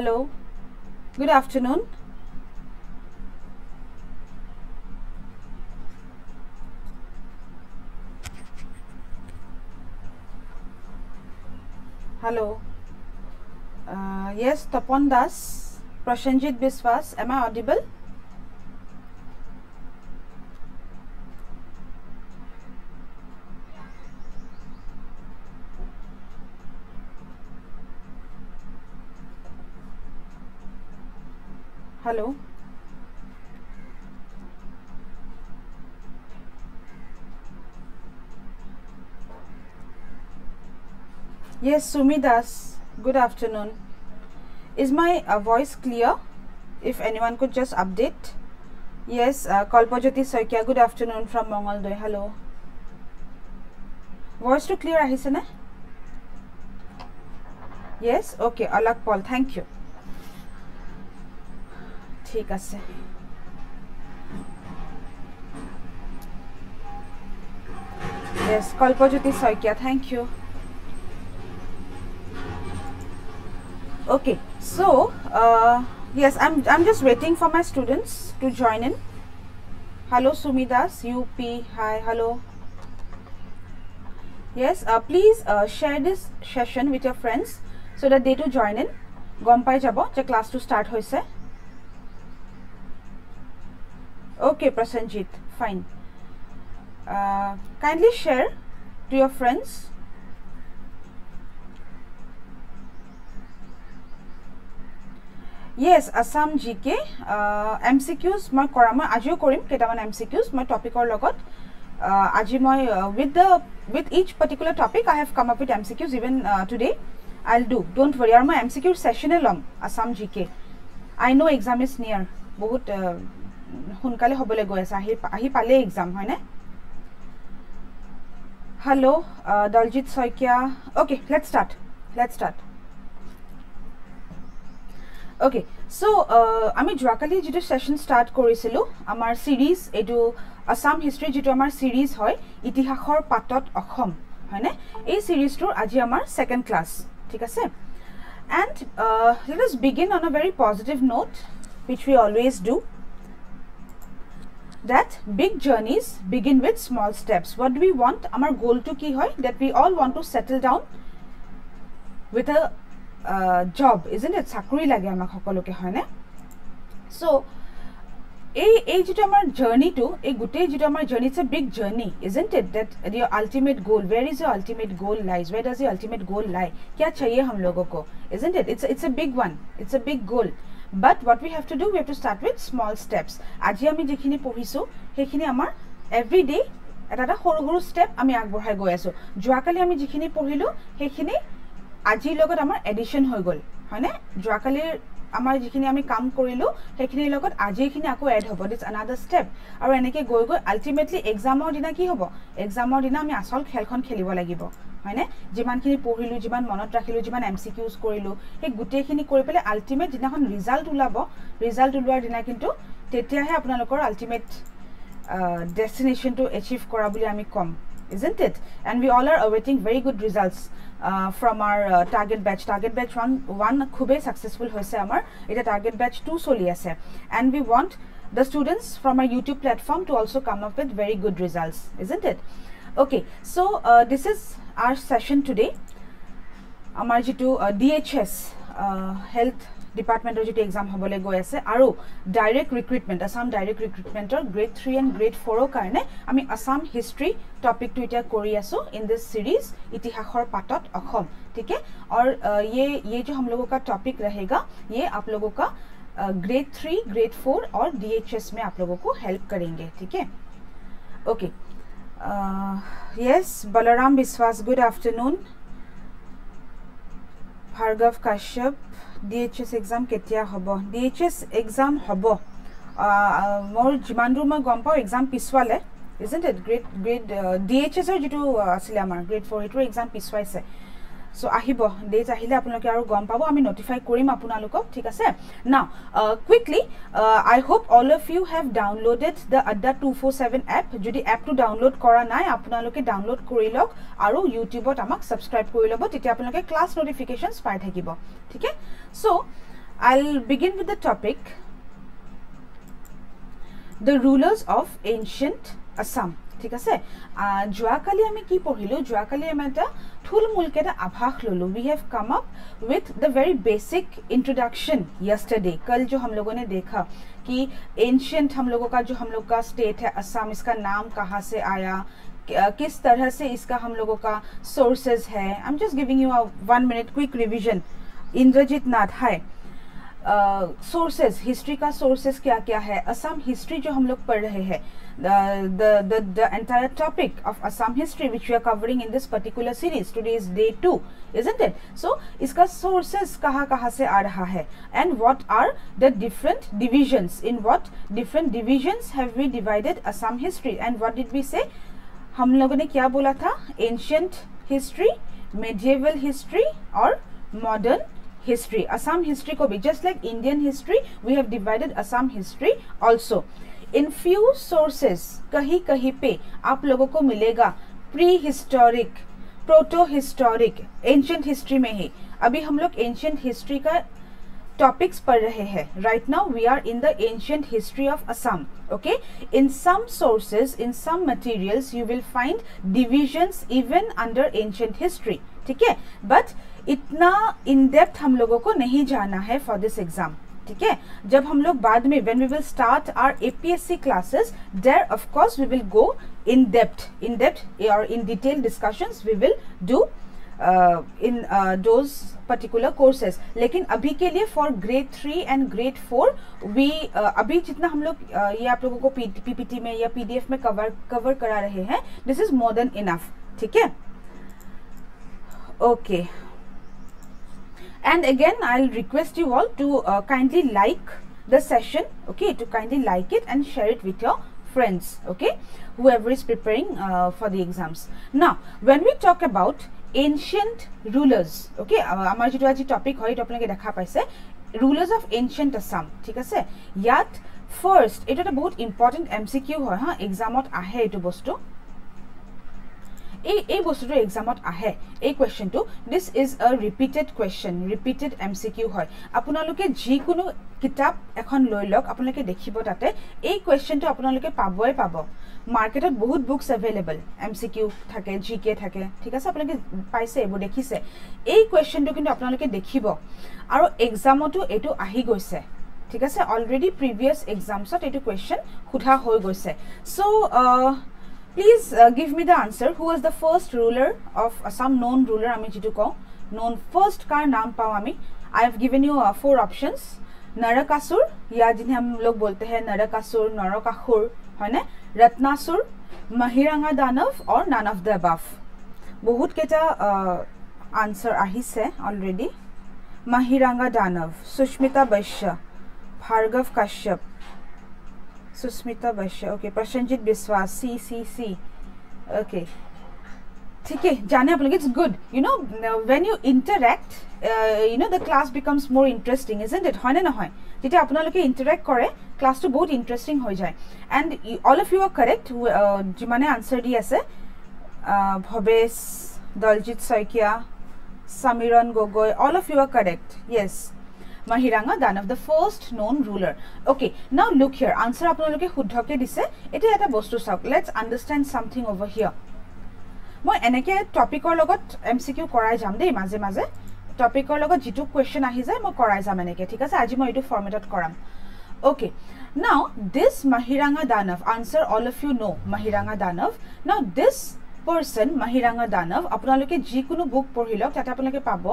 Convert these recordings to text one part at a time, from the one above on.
Hello. Good afternoon. Hello. Uh, yes, Tapan Das, Prashanjit Biswas. Am I audible? Yes, Sumi Das. Good afternoon. Is my uh, voice clear? If anyone could just update. Yes, uh, Kalpajoti Soikia. Good afternoon from Mongoldoy. Hello. Voice to clear ahise na? Yes, okay. Alak Paul. Thank you. ঠিক আছে yes kalpajyoti soikia thank you okay so uh, yes i'm i'm just waiting for my students to join in hello sumidas up hi hello yes uh, please uh, share this session with your friends so that they to join in গম পাই যাব যে ক্লাছটো start হৈছে Okay, Prasanjit, fine. Uh, kindly share to your friends. Yes, Assam GK, uh, MCQs মই কৰা মই আজিও কৰিম কেইটামান MCQs মই টপিকৰ লগত আজি মই with the with each particular topic I have come up with MCQs even uh, today I'll do don't worry আৰু মই MCQ session ল'ম Assam GK I know exam is near বহুত uh, সোনকালে হ'বলৈ গৈ আছে আহি আহি পালেই এক্সাম হয়নে hello' Daljit Saikia okay let start let start okay so' আমি যোৱাকালি যিটো ছেশ্যন ষ্টাৰ্ট কৰিছিলোঁ আমাৰ ছিৰিজ এইটো আছাম হিষ্ট্ৰী যিটো আমাৰ ছিৰিজ হয় ইতিহাসৰ পাতত অসম হয়নে এই ছিৰিজটোৰ আজি আমাৰ ছেকেণ্ড ক্লাছ ঠিক আছে and let is begin on a very positive note which we always do journeys begin with small steps. What do we want? Our goal to key hoy that we all want to settle down with a job isn't it চাকৰি লাগে আমাক সকলোকে হয়নে? চ' এই এই যিটো আমাৰ জাৰ্ণিটো এই গোটেই যিটো আমাৰ journey it's a big journey is it that the ultimate goal where is your ultimate goal lies where does your ultimate goal lie কিয় চাহিয়ে হম লোককো isn't it it's it's a big one it's a big goal but what we have to do we have to start with small steps আজি আমি যিখিনি পঢ়িছোঁ সেইখিনি আমাৰ এভৰি ডে' এটা এটা সৰু সৰু ষ্টেপ আমি আগবঢ়াই গৈ আছোঁ। যোৱাকালি আমি যিখিনি পঢ়িলোঁ সেইখিনি আজিৰ লগত আমাৰ এডিশ্যন হৈ গ'ল হয়নে? যোৱাকালিৰ আমাৰ যিখিনি আমি কাম কৰিলোঁ সেইখিনিৰ লগত আজিৰখিনি আকৌ এড হ'ব। দিছ আনাডাৰ ষ্টেপ আৰু এনেকৈ গৈ গৈ আল্টিমেটলি এক্সামৰ দিনা কি হ'ব? এক্সামৰ দিনা আমি আচল খেলখন খেলিব লাগিব হয়নে? যিমানখিনি পঢ়িলোঁ যিমান মনত ৰাখিলোঁ যিমান এম চি কিউজ কৰিলোঁ সেই গোটেইখিনি কৰি পেলাই আল্টিমেট যিদিনাখন ৰিজাল্ট ওলাব ৰিজাল্ট ওলোৱাৰ দিনা কিন্তু তেতিয়াহে আপোনালোকৰ আল্টিমেট ডেষ্টিনেশ্যনটো এচিভ কৰা বুলি আমি ক'ম isn't it and we all are ৱেটিং very good results from our target batch target batch one one খুবেই ছাকচেছফুল হৈছে আমাৰ। এতিয়া টাৰ্গেট বেচ টু চলি আছে। And we want the students from our YouTube platform to also' come up with very good results isn't it okay so' this is our session today আমাৰ যিটো D H S health ডিপাৰ্টমেণ্টৰ যিটো exam হ'বলৈ গৈ আছে আৰু direct recruitment Assam direct ৰিক্ৰুইটমেণ্টৰ grade three and grade ফ'ৰৰ কাৰণে আমি আছাম হিষ্ট্ৰী টপিকটো এতিয়া কৰি আছোঁ ইন দিছ ছিৰিজ ইতিহাসৰ পাতত অসম ঠিক है और ये ये जो हम लोगों का टॉपिक रहेगा ये आप लोगों का ग्रेड थ्री ग्रेड फोर और डी एच एस में आप लोगों को हेल्प करेंगे ठीक है okay yes Balram Biswas good afternoon Bhargav Kashyap D H S exam কেতিয়া হ'ব? ডি এইচ এছ এক্সাম হ'ব। মোৰ যিমান দূৰ মই গম পাওঁ exam পিছুৱালে isn't it grade grade D H এছৰ যিটো আছিলে আমাৰ গ্ৰেড ফ'ৰ সেইটোৰ এক্সাম পিছুৱাইছে। চ' আহিব। ডেট আহিলে আপোনালোকে আৰু গম পাব। আমি নটিফাই কৰিম আপোনালোকক ঠিক আছে? না quickly I hope all of you have downloaded the Adda two four seven app যদি এপটো ডাউনলোড কৰা নাই আপোনালোকে ডাউনলোড কৰি লওক আৰু ইউটিউবত আমাক ছাবস্ক্ৰাইব কৰি ল'ব তেতিয়া আপোনালোকে ক্লাছ নটিফিকেশ্যনছ পাই থাকিব ঠিক চ' I'll begin with the topic the rulers of ancient Assam. ঠিক আছে যোৱাকালি আমি কি পঢ়িলোঁ যোৱাকালি আমি এটা থুলমূলকৈ এটা আভাস ল'লোঁ we have come up with the very basic introduction yesterday कल जो हम लोगों ने देखा कि एंशियंट हम लोगों का जो हम लोग का स्टेट है असम इसका नाम कहाँ से आया किस तरह से इसका हम लोगों का सोर्सेज है I am just giving you a one minute quick revision Indrajit Nath hi sources uh, history का सोर्सेज क्या क्या है असम हिस्ट्री जो हम लोग पढ़ रहे हैं the the, the entire topic of Assam history which we are covering in this particular series. Today is day 2 isn't it? So iska sources kaha kaha se aa raha hai. And what are the different divisions? In what different divisions have we divided Assam history? And what did we say? hum logon ne kya bola tha ancient history medieval history or modern history. Assam history ko bhi just like indian history we have divided assam history in few sources कहीं कहीं पे आप लोगों को मिलेगा। Prehistoric protohistoric ancient history में ही। अभी हम लोग एंशंट हिस्ट्री का टॉपिक्स पढ़ रहे हैं। Right now we are in the ancient history of Assam okay in some sources in some materials you will find divisions even under ancient history ठीक है? बट इतना इन डेप्थ हम लोगों को नहीं जाना है फॉर दिस एग्ज़ाम ठीक है? जब हम लोग बाद में when we will start our APSC classes there of course we will go in depth in depth और in detail discussions we will do in those particular courses लेकिन अभी के लिए for grade three and grade four we अभी जितना हम लोग uh, ये आप लोगों को पीपीटी में या पीडीएफ में कवर कवर करा रहे हैं this is more than enough ठीक है? Okay and again i'll request you all to uh, kindly like the session okay to kindly like it and share it with your friends okay whoever is preparing uh, for the exams now when we talk about ancient rulers okay aji topic rulers of ancient assam yat first eta eta bahut important mcq bostu এই এই বস্তুটো এক্সামত আহে। এই কুৱেশ্যনটো this is a repeated question repeated M C Q হয়। আপোনালোকে যিকোনো কিতাপ এখন লৈ লওক আপোনালোকে দেখিব তাতে এই কুৱেশ্যনটো আপোনালোকে পাবই পাব। মাৰ্কেটত বহুত books available M C Q থাকে জি কে থাকে ঠিক আছে? আপোনালোকে পাইছে এইবোৰ দেখিছে। এই কুৱেশ্যনটো কিন্তু আপোনালোকে দেখিব। আৰু এক্সামতো এইটো আহি গৈছে ঠিক আছে? অলৰেডি প্ৰিভিয়াছ এক্সামছত এইটো কুৱেশ্যন সোধা হৈ গৈছে। So' Please uh, give me the answer. Who was the first ruler of uh, some known ruler? Ami jitu ko known first car naam pao ami. I have given you uh, four options. Narakasur या जिन्हें हम लोग बोलते हैं नरकासुर नरकाखुर है ना रत्नासुर महिरंगा दानव और नान ऑफ द अबव बहुत केटा आंसर আহিছে অলরেডি महिरंगा दानव सुष्मिता वैश्य भार्गव कश्यप सुस्मिता बश्य ओके प्रसन्नजीत विश्वास सी सी सी ओके ठीक है जाने आप लोग it's good you know when you interact you know the class becomes more interesting is it है ना নহয় যেতিয়া আপোনালোকে ইণ্টাৰেক্ট কৰে ক্লাছটো বহুত ইণ্টাৰেষ্টিং হৈ যায় and all of you are correct যিমানে আনচাৰ দি আছে Bhabesh Daljit Saikia Samiran Gogoi all of you are correct yes Mahiranga Danav, the first known ruler. Okay, now look here. Answer আপোনালোকে শুদ্ধকে দিছে। এটা এটা বস্তু চাওক let's understand something over here মই এনেকৈ টপিকৰ লগত এম চি কিউ কৰাই যাম দেই মাজে মাজে। টপিকৰ লগত যিটো কুৱেশ্যন আহি যায় মই কৰাই যাম এনেকৈ ঠিক আছে? আজি মই এইটো ফৰ্মেটত কৰাম। Okay now this Mahiranga Danava answer all of you know' Mahiranga Danava now this person Mahiranga দানৱ আপোনালোকে যিকোনো বুক পঢ়ি লওক তাতে আপোনালোকে পাব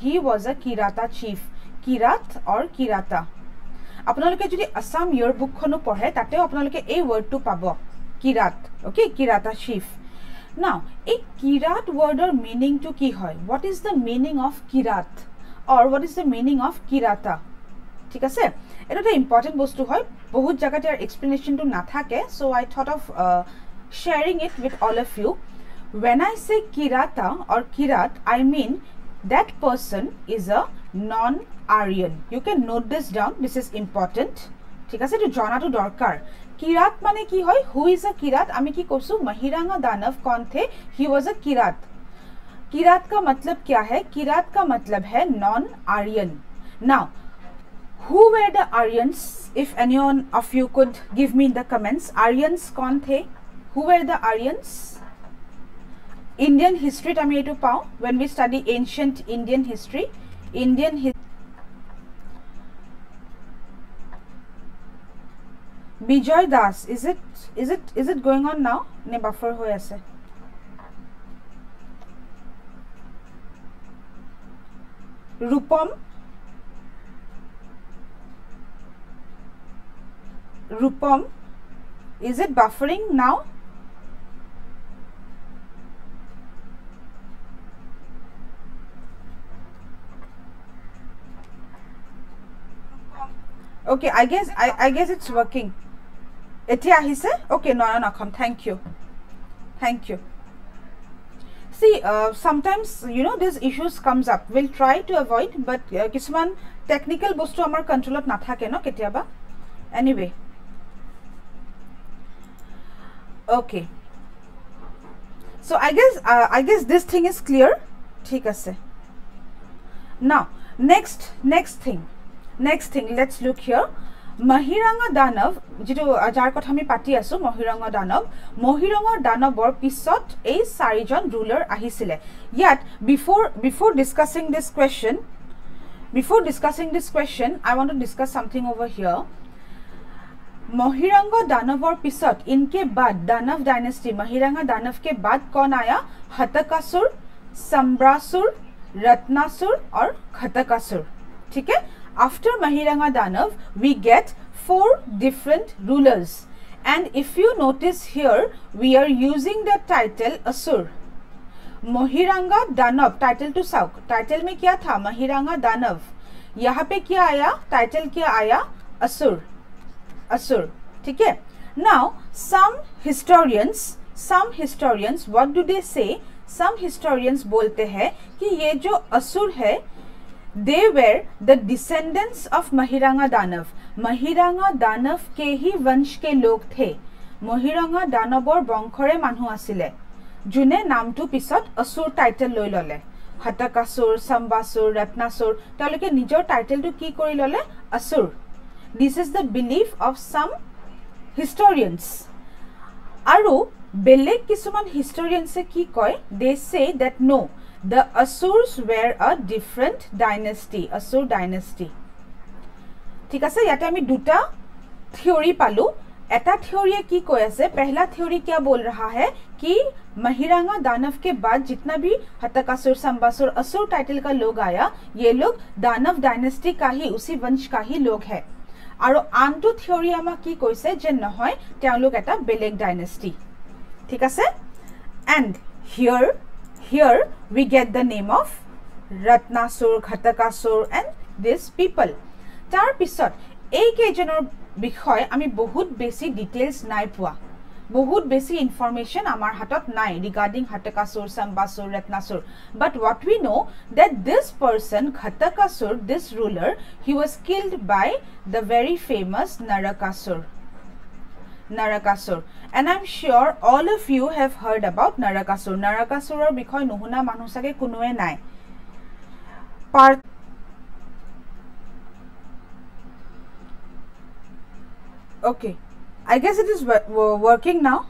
হি ৱাজ আ কিৰাটা চিফ কিৰাত অৰ কিৰাতা। আপোনালোকে যদি আছাম ইয়ৰ বুকখনো পঢ়ে তাতেও আপোনালোকে এই ৱৰ্ডটো পাব। কিৰাত অ'কে কিৰাতা চিফ নাও এই কিৰাত ৱৰ্ডৰ মিনিংটো কি হয়? What is the meaning of Kirat? Or what is the meaning of Kirata? ঠিক আছে? এইটো এটা ইম্পৰ্টেণ্ট বস্তু হয়। বহুত জেগাত ইয়াৰ এক্সপ্লেনেশ্যনটো নাথাকে so' I thought of sharing it with all of you when I say Kirata or Kirat I mean that person is a Aryan you can note this down this is important ठीक है तो जाना तो दरकार किरात माने कि है हुईज अ किरात आम कसू महिरांगा दानव कौन थे हि वज अ किरात किरात का मतलब क्या है किरात का मतलब है non Aryan now who were the Aryans if any one of you could give me in the comments Aryans कौन थे? Who were the Aryans Indian हिस्ट्रीत um you पाँ when we study ancient Indian history Indian history Bijoy Das is it is it is it going on now নে buffer হৈ আছে Rupam Rupam is it buffering now Okay, I guess I, I guess it's working. এতিয়া আহিছে? Okay Nayan Assam thank you thank you see sometimes you know' this issues comes up will try to avoid but কিছুমান technical বস্তু আমাৰ কণ্ট্ৰলত নাথাকে ন কেতিয়াবা? Anyway okay so' I guess I guess this thing is clear ঠিক আছে। না next next thing next thing let's look here Mahiranga Danava যিটো যাৰ কথা আমি পাতি আছোঁ মহিৰঙা দানৱ মহিৰঙৰ দানৱৰ পিছত এই চাৰিজন ৰুলাৰ আহিছিলে। ইয়াত before before discussing this question before discussing this question I want to discuss something over here Mahiranga দানৱৰ পিছত ইনকে বাদ দানৱ ডাইনেষ্টি মহিৰঙা দানৱকে বাদ কণ আয়া? হতকাসুৰ সম্ব্ৰাসুৰ ৰত্নাসুৰ আৰু খতকাসুৰ ঠিক? After Mahiranga Danav, we get four different rulers. And if you notice here, we are using the title Asur. Mohiranga Danav, title to Sauk. Title में क्या था Mahiranga Danav. यहाँ पे क्या आया टाइटल क्या आया असुर असुर ठीक है now some historians some historians what do they say some historians बोलते हैं कि ये जो असुर है they were the descendants of Mahiranga Danav. Mahiranga Danav के ही वंश के लोग थे মহিৰঙা দানৱৰ বংশৰে মানুহ আছিলে যোনে নামটো পিছত অসুৰ টাইটেল লৈ ল'লে হতকাসুৰ চম্বাসুৰ ৰত্নাসুৰ তেওঁলোকে নিজৰ টাইটেলটো কি কৰি ল'লে অসুৰ this is the believe of some historians আৰু বেলেগ কিছুমান হিষ্টৰিয়ানছে কি কয় they say that no the Asurs were a different dynasty, Asur dynasty. ঠিক আছে ইয়াতে আমি দুটা থিয়ৰি পালোঁ এটা থিয়ৰিয়ে কি কৈ আছে পহলা থিয়ৰি কিয় বল ৰহা হে कि महिरांगा दानव के बाद जितना भी हतकासुर संबासुर असुर टाइटल का लोग आया ये लोग दानव डायनेस्टी का ही उसी वंश का ही लोग है আৰু আনটো থিয়ৰি আমাক কি কৈছে যে নহয় তেওঁলোক এটা বেলেগ ডাইনেষ্টি ঠিক আছে and here here we get the name of Ratnasur, Ghatakasur and this people. Tar pisot, AK general bikhoi, ami bohut basic details naipua. Bohut basic information amar hatot nai regarding Ghatakasur, Sambasur, Ratnasur. But what we know that this person, Ghatakasur, this ruler, he was killed by the very famous Narakasur. Narakasur. And I'm sure all of you have heard about Narakasur. Narakasur or Bikhoi Nuhuna Manusake Kunue Nai. Part Okay. I guess it is working now.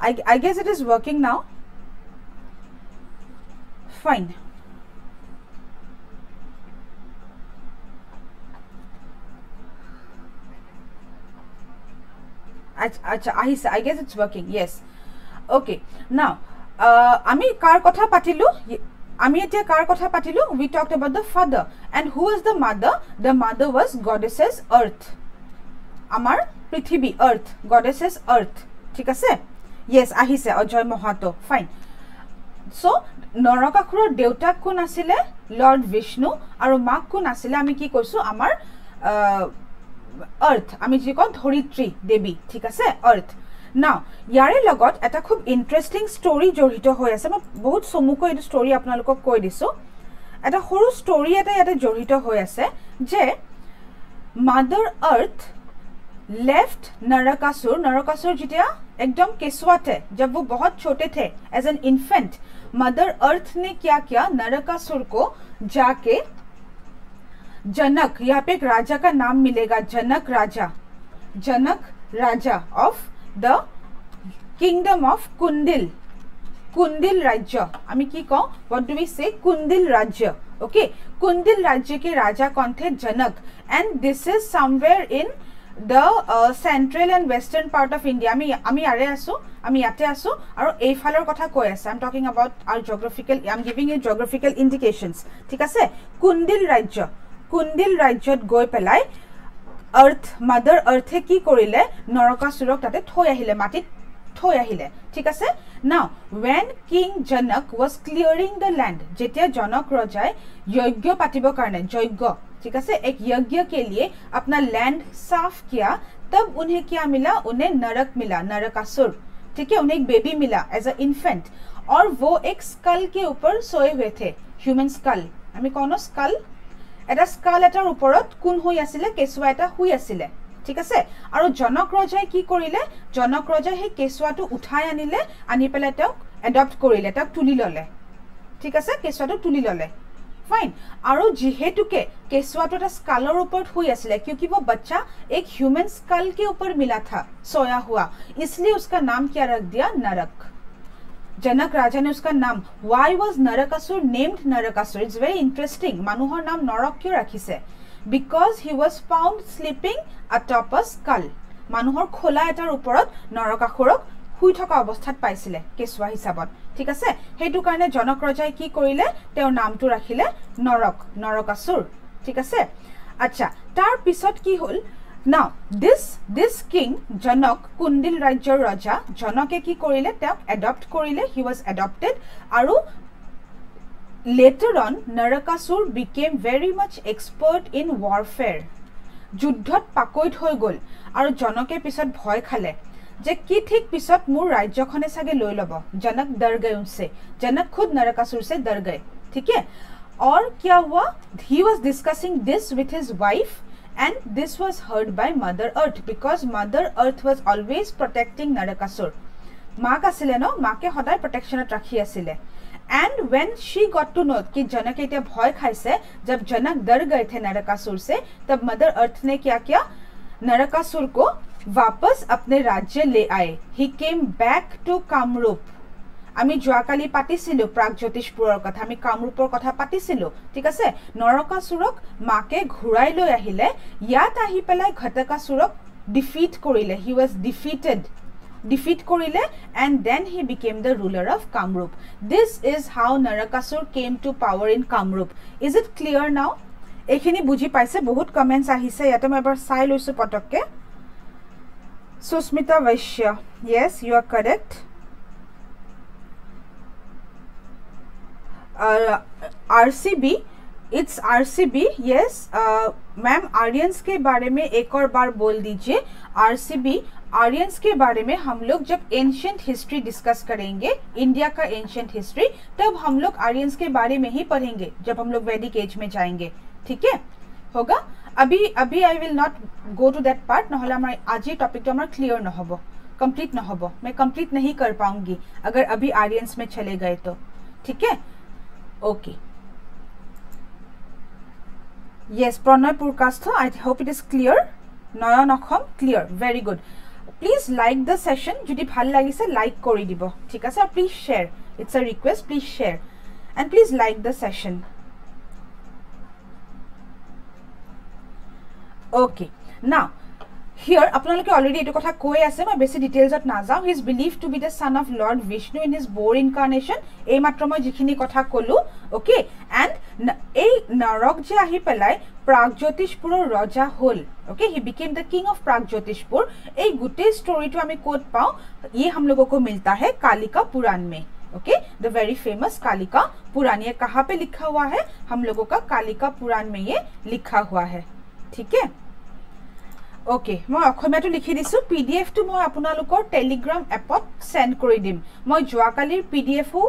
I, I guess it is working now. Fine. আহিছে I guess it's working yes okay now আমি কাৰ কথা পাতিলোঁ? আমি এতিয়া কাৰ কথা পাতিলোঁ? We talk about the father and who is the mother the mother was goddess earth আমাৰ পৃথিৱী আৰ্থ গডেছেছ আৰ্থ ঠিক আছে য়েছ আহিছে অজয় মহাতো ফাইন চ' নৰকাসুৰৰ দেউতাক কোন আছিলে লৰ্ড বিষ্ণু আৰু মাক কোন আছিলে আমি কি কৈছোঁ আমাৰ আৰ্থ আমি যি কওঁ ধৰিত্ৰী দেৱী ঠিক আছে আৰ্থ নাও ইয়াৰে লগত এটা খুব ইণ্টাৰেষ্টিং ষ্টৰি জড়িত হৈ আছে মই বহুত চমুকৈ এইটো ষ্টৰি আপোনালোকক কৈ দিছোঁ এটা সৰু ষ্টৰি এটা ইয়াতে জড়িত হৈ আছে যে mother earth left Narakasur Narakasur যেতিয়া একদম কেঁচুৱাতে जब वो बहुत छोटे थे as an infant mother earth ने क्या किया नरकासुर को जाके जनक यहाँ पे एक राजा का नाम मिलेगा जनक राजा Janak raja of the kingdom of Kundil Kundil राज्य আমি কি কওঁ what do we say Kundil राज्य okay कुंडिल राज्य के राजा कौन थे जनक and this is somewhere in the uh, central and western part of India আমি আমি ইয়াৰে আছো আমি ইয়াতে আছো আৰু এইফালৰ কথা কৈ আছে I am talking about our geographical I am giving you geographical indications ঠিক আছে কুণ্ডিল ৰাজ্য কুণ্ডিল ৰাজ্যত গৈ পেলাই আৰ্থ মাদাৰ আৰ্থে কি কৰিলে নৰকাসুৰক তাতে থৈ আহিলে মাটিত থৈ আহিলে ঠিক আছে now when king Janak was clearing the land যেতিয়া জনক ৰজাই যজ্ঞ পাতিবৰ কাৰণে যজ্ঞ ठीक है एक यज्ञ के लिए अपना लैंड साफ किया तब उन्हें क्या मिला उन्हें नरक मिला नरकासुर ठीक है उन्हें एक बेबी मिला एज अ इन्फेंट और वो एक स्कल के ऊपर सोए हुए थे ह्यूमन स्कल আমি কওঁ স্কাল এটা স্কাল এটাৰ ওপৰত কোন শুই আছিলে কেঁচুৱা এটা শুই আছিলে ঠিক আছে আৰু জনক ৰজাই কি কৰিলে জনক ৰজাই সেই কেঁচুৱাটো উঠাই আনিলে আনি পেলাই তেওঁক এডপ্ট কৰিলে তেওঁক তুলি ল'লে ঠিক আছে কেঁচুৱাটো তুলি ল'লে फाइन और जिहेतुके केसुआटो এটা স্কালৰ ওপৰত শুই আছিলে क्योंकि वो बच्चा एक ह्यूमन स्कल के ऊपर मिला था सोया हुआ इसलिए उसका नाम क्या रख दिया नरक জনক ৰাজা নাম why was Narakasur named Narakasur it's very interesting মানুহৰ নাম নৰক কিয় ৰাখিছে because he was found sleeping atop a skull মানুহৰ খোলা এটাৰ ওপৰত নৰকাসুৰক শুই থকা অৱস্থাত পাইছিলে কেঁচুৱা হিচাপত। ঠিক আছে? সেইটো কাৰণে জনক ৰজাই কি কৰিলে? তেওঁৰ নামটো ৰাখিলে নৰক নৰকাসুৰ। ঠিক আছে? আচ্ছা তাৰ পিছত কি হ'ল? নাও দিছ দিছ কিং জনক কুণ্ডিল ৰাজ্যৰ ৰজা জনকে কি কৰিলে তেওঁক এডপ্ট কৰিলে হি ৱাজ এডপ্টেড আৰু later on Narakasur became very much expert in warfare যুদ্ধত পাকৈত হৈ গ'ল আৰু জনকে পিছত ভয় খালে যে কি ঠিক পিছত মোৰ ৰাজ্যখনে চাগে লৈ ল'ব জনক ডৰ গয়ে উনছে জনক খুদ নৰকাসুৰ से डर गए ठीक है और क्या हुआ he was discussing this with his wife and this was heard by mother earth because mother earth was always protecting Narakasur মাক আছিলে ন মাকে সদায় প্ৰটেকশ্যনত ৰাখি আছিলে and when she got to know कि जनक इतना भय खाइसे जब जनक डर गए थे नरकासुर से तब मदर अर्थ ने क्या किया नरकासुर को वापस अपने राज्य ले आए he came back to Kamrup আমি যোৱাকালি পাতিছিলোঁ প্ৰাগ জ্যোতিষপুৰৰ কথা আমি কামৰূপৰ কথা পাতিছিলোঁ ঠিক আছে? নৰকাসুৰক মাকে ঘূৰাই লৈ আহিলে ইয়াত আহি পেলাই ঘটকাসুৰক ডিফিট কৰিলে হি ৱাজ ডিফিটেড ডিফিট কৰিলে and then he became the ruler of Kamrup. This is how Narakasur came to power in Kamrup. Is it clear now এইখিনি বুজি পাইছে? বহুত কমেণ্টছ আহিছে ইয়াতে মই এবাৰ চাই লৈছোঁ পটককৈ Susmita Vaishya. Yes, you are correct. Uh, RCB, it's RCB. Yes, uh, ma'am Aryans के बारे में एक और बार बोल दीजिए आरसीबी आर्यंस के बारे में हम लोग जब एंशियंट हिस्ट्री डिस्कस करेंगे इंडिया का एंशियंट हिस्ट्री तब हम लोग आर्यंस के बारे में ही पढ़ेंगे जब हम लोग वैदिक एज में जाएंगे ठीक है होगा अभी अभी I will not go to that part নহলে আমাৰ আজি টপিকটো আমাৰ ক্লিয়াৰ নহব कंप्लीट নহব मैं कंप्लीट नहीं कर पाऊंगी अगर अभी आर्यंस में चले गए तो ठीक है Okay yes pranay purkastha i hope it is clear. Nayan Asom clear very good please like the session যদি ভাল লাগিছে লাইক কৰি দিব ঠিক আছে please share it's a request please share and please like the session okay now হিয়াৰ আপোনালোকে already এইটো কথা কৈ আছে মই বেছি ডিটেইলছত নাযাওঁ his believe to be the son of lord Vishnu in his boar incarnation এইমাত্ৰ মই যিখিনি কথা ক'লোঁ অ'কে এণ্ড এই নৰক যে আহি পেলাই প্ৰাগজ্যোতিষপুৰৰ ৰজা হ'ল okay he became the king of Pragjyotishpur এই গোটেই ষ্টৰিটো আমি ক'ত পাওঁ ই हमलोगों मिलता है कालिका पुराण में okay the very famous Kalika Purana ये कहाँ पे लिखा हुआ है हम लोगों का कालिका पुराण में ये लिखा हुआ है ठीक है অ'কে মই অসমীয়াটো লিখি দিছোঁ পি ডি এফটো মই আপোনালোকৰ টেলিগ্ৰাম এপত চেণ্ড কৰি দিম। মই যোৱাকালিৰ পি ডি এফো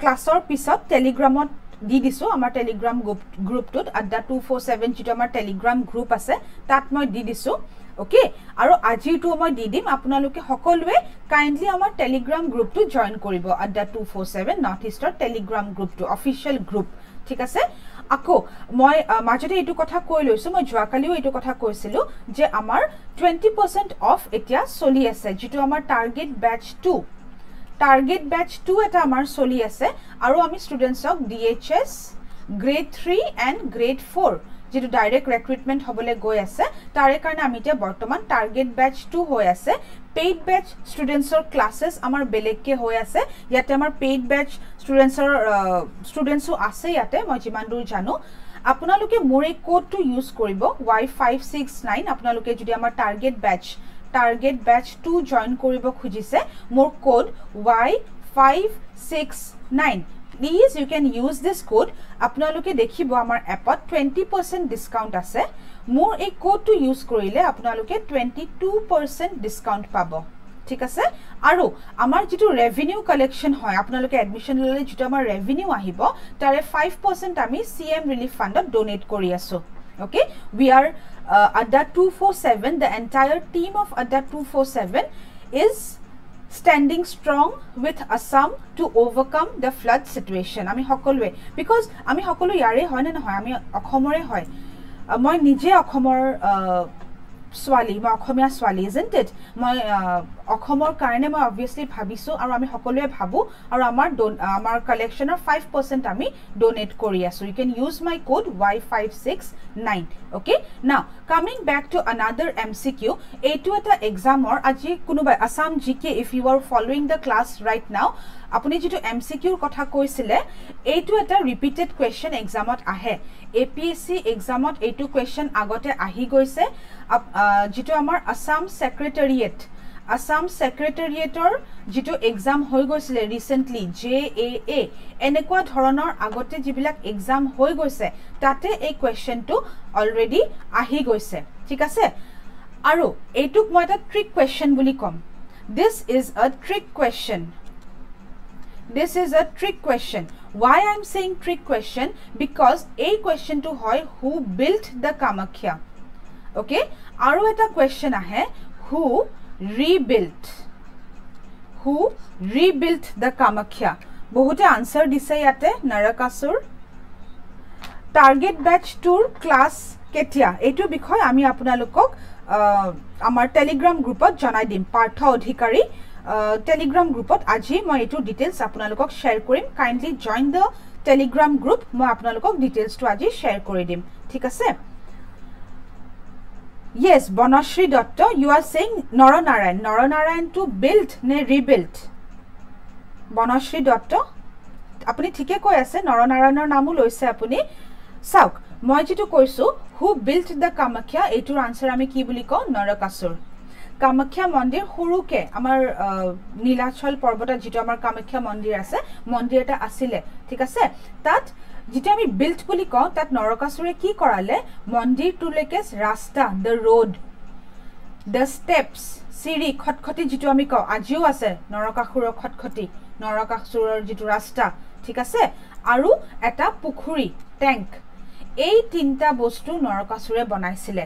ক্লাছৰ পিছত টেলিগ্ৰামত দি দিছোঁ আমাৰ টেলিগ্ৰাম গ্ৰুপ গ্ৰুপটোত আড্ডা টু ফ'ৰ ছেভেন যিটো আমাৰ টেলিগ্ৰাম গ্ৰুপ আছে তাত মই দি দিছোঁ অ'কে আৰু আজিৰটো মই দি দিম আপোনালোকে সকলোৱে কাইণ্ডলি আমাৰ টেলিগ্ৰাম গ্ৰুপটো জইন কৰিব Adda two four seven north ইষ্টৰ টেলিগ্ৰাম গ্ৰুপটো অফিচিয়েল গ্ৰুপ ঠিক আছে? আকৌ মই মাজতে এইটো কথা কৈ লৈছোঁ মই যোৱাকালিও এইটো কথা কৈছিলোঁ যে আমাৰ টুৱেণ্টি পাৰ্চেণ্ট অফ এতিয়া চলি আছে যিটো আমাৰ target batch two target batch two এটা আমাৰ চলি আছে আৰু আমি ষ্টুডেণ্টছক D H S grade three and grade four যিটো ডাইৰেক্ট ৰেক্ৰুইটমেণ্ট হ'বলৈ গৈ আছে তাৰে কাৰণে আমি এতিয়া বৰ্তমান টাৰ্গেট বেটছ টু হৈ আছে। পেইড বেটছ ষ্টুডেণ্টছৰ ক্লাছেছ আমাৰ বেলেগকৈ হৈ আছে। ইয়াতে আমাৰ পেইড বেটছ ষ্টুডেণ্টছৰ ষ্টুডেণ্টছো আছে ইয়াতে মই যিমান দূৰ জানো। আপোনালোকে মোৰ এই কোডটো ইউজ কৰিব ৱাই ফাইভ ছিক্স নাইন আপোনালোকে যদি আমাৰ target batch target batch two join কৰিব খুজিছে মোৰ code Y five six nine please you can use this code আপোনালোকে দেখিব আমাৰ এপত টুৱেণ্টি পাৰ্চেণ্ট ডিছকাউণ্ট আছে মোৰ এই কোডটো ইউজ কৰিলে আপোনালোকে টুৱেণ্টি টু পাৰ্চেণ্ট ডিছকাউণ্ট পাব ঠিক আছে আৰু আমাৰ যিটো ৰেভিনিউ কালেকশ্যন হয় আপোনালোকে এডমিশ্যন ল'লে যিটো আমাৰ ৰেভিনিউ আহিব তাৰে ফাইভ পাৰ্চেণ্ট আমি চি এম ৰিলিফ ফাণ্ডত ডনেট কৰি আছোঁ okay we are Adda two four seven the entire team of Adda two four seven is standing strong with Assam to overcome the flood situation আমি সকলোৱে because আমি সকলো ইয়াৰে হয় নে নহয়? আমি অসমৰে হয়। মই নিজে অসমৰ ছোৱালী মই অসমীয়া ছোৱালী ইজেণ্ট ইট মই অসমৰ কাৰণে মই অবভিয়াছলি ভাবিছোঁ আৰু আমি সকলোৱে ভাবোঁ আৰু আমাৰ আমাৰ কালেকশ্যনৰ ফাইভ পাৰ্চেণ্ট আমি ডনেট কৰি আছোঁ। You can use my code Y five six nine okay না coming back to another M C Q এইটো এটা এক্সামৰ আজি কোনোবাই Assam G K if you are following the class right now আপুনি যিটো এম চি কিউৰ কথা কৈছিলে এইটো এটা ৰিপিটেড কুৱেশ্যন এক্সামত আহে। এ পি এছ চি এক্সামত এইটো কুৱেশ্যন আগতে আহি গৈছে। যিটো আমাৰ আছাম ছেক্ৰেটেৰিয়েট আছাম ছেক্ৰেটেৰিয়েটৰ যিটো এক্সাম হৈ গৈছিলে ৰিচেণ্টলি জে এ এ এনেকুৱা ধৰণৰ আগতে যিবিলাক এক্সাম হৈ গৈছে তাতে এই কুৱেশ্যনটো অলৰেডি আহি গৈছে। ঠিক আছে? আৰু এইটোক মই এটা ট্ৰিক কুৱেশ্যন বুলি ক'ম। This is a trick question this is a trick question why I am saying trick question because এই কুৱেশ্যনটো হয় who build the Kamakhya okay আৰু এটা কুৱেশ্যন আহে who rebuild who rebuild the Kamakhya বহুতে answer দিছে ইয়াতে নৰকাচুৰ টাৰ্গেট বেটছ টুৰ ক্লাছ কেতিয়া? এইটো বিষয় আমি আপোনালোকক আমাৰ টেলিগ্ৰাম গ্ৰুপত জনাই দিম। পাৰ্থ অধিকাৰী টেলিগ্ৰাম গ্ৰুপত আজি মই এইটো ডিটেইলছ আপোনালোকক শ্বেয়াৰ কৰিম। Kindly join the Telegram group মই আপোনালোকক ডিটেইলছটো আজি শ্বেয়াৰ কৰি দিম। ঠিক আছে? Yes Banashree Dutta you are saying Naranarayan নৰনাৰায়ণটো build নে ৰিবিল্ড বনশ্ৰী দত্ত আপুনি ঠিকে কৈ আছে নৰনাৰায়ণৰ নামো লৈছে আপুনি চাওক মই যিটো কৈছোঁ হু বিল্ড দ্য কামাখ্যা এইটোৰ আনচাৰ আমি কি বুলি কওঁ নৰকাচুৰ কামাখ্যা মন্দিৰ সৰুকে আমাৰ নীলাচল পৰ্বতত যিটো আমাৰ কামাখ্যা মন্দিৰ আছে মন্দিৰ এটা আছিলে ঠিক আছে তাত যেতিয়া আমি বিল্ড বুলি কওঁ তাত নৰকাচুৰে কি কৰালে? মন্দিৰটোলৈকে ৰাস্তা দ্য ৰোড দ্য ষ্টেপছ চিৰি খটখটি যিটো আমি কওঁ আজিও আছে নৰকাসুৰৰ খটখটি নৰকাসুৰৰ যিটো ৰাস্তা ঠিক আছে? আৰু এটা পুখুৰী টেংক এই তিনিটা বস্তু নৰকাসুৰে বনাইছিলে।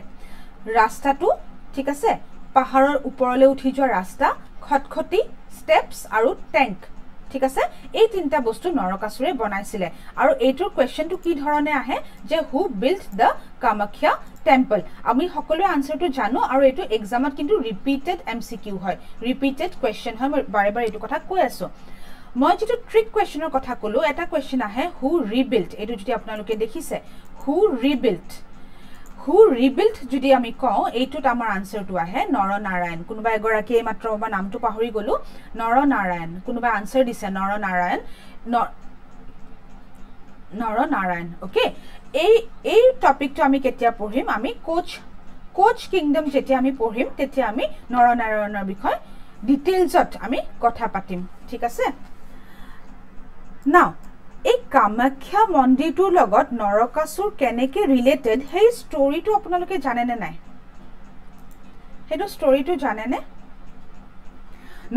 ৰাস্তাটো ঠিক আছে? পাহাৰৰ ওপৰলৈ উঠি যোৱা ৰাস্তা খটখটি ষ্টেপছ আৰু টেংক ঠিক আছে? এই তিনিটা বস্তু নৰকাসুৰে বনাইছিলে। আৰু এইটোৰ কুৱেশ্যনটো কি ধৰণে আহে? যে who build the Kamakhya temple আমি সকলোৱে আনচাৰটো জানো আৰু এইটো এক্সামত কিন্তু ৰিপিটেড এম চি কিউ হয়। ৰিপিটেড কুৱেশ্যন হয় মই বাৰে বাৰে এইটো কথা কৈ আছোঁ। মই যিটো ট্ৰিক কুৱেশ্যনৰ কথা ক'লোঁ এটা কুৱেশ্যন আহে হু ৰিবিল্ড এইটো যদি আপোনালোকে দেখিছে হু ৰিবিল্ড হু ৰিবিল্ড যদি আমি কওঁ এইটোত আমাৰ আনচাৰটো আহে নৰনাৰায়ণ। কোনোবা এগৰাকীয়ে এইমাত্ৰ মই নামটো পাহৰি গ'লোঁ। নৰনাৰায়ণ। কোনোবাই আনচাৰ দিছে নৰনাৰায়ণ নৰনাৰায়ণ অ'কে এই এই টপিকটো আমি কেতিয়া পঢ়িম? আমি কোচ কোচ কিংডম যেতিয়া আমি পঢ়িম তেতিয়া আমি নৰনাৰায়ণৰ বিষয়ে ডিটেইলছত আমি কথা পাতিম। ঠিক আছে? নাও এই কামাখ্যা মন্দিৰটোৰ লগত নৰকাসুৰ কেনেকৈ ৰিলেটেড সেই ষ্টৰিটো আপোনালোকে জানেনে নাই? সেইটো ষ্টৰিটো জানেনে?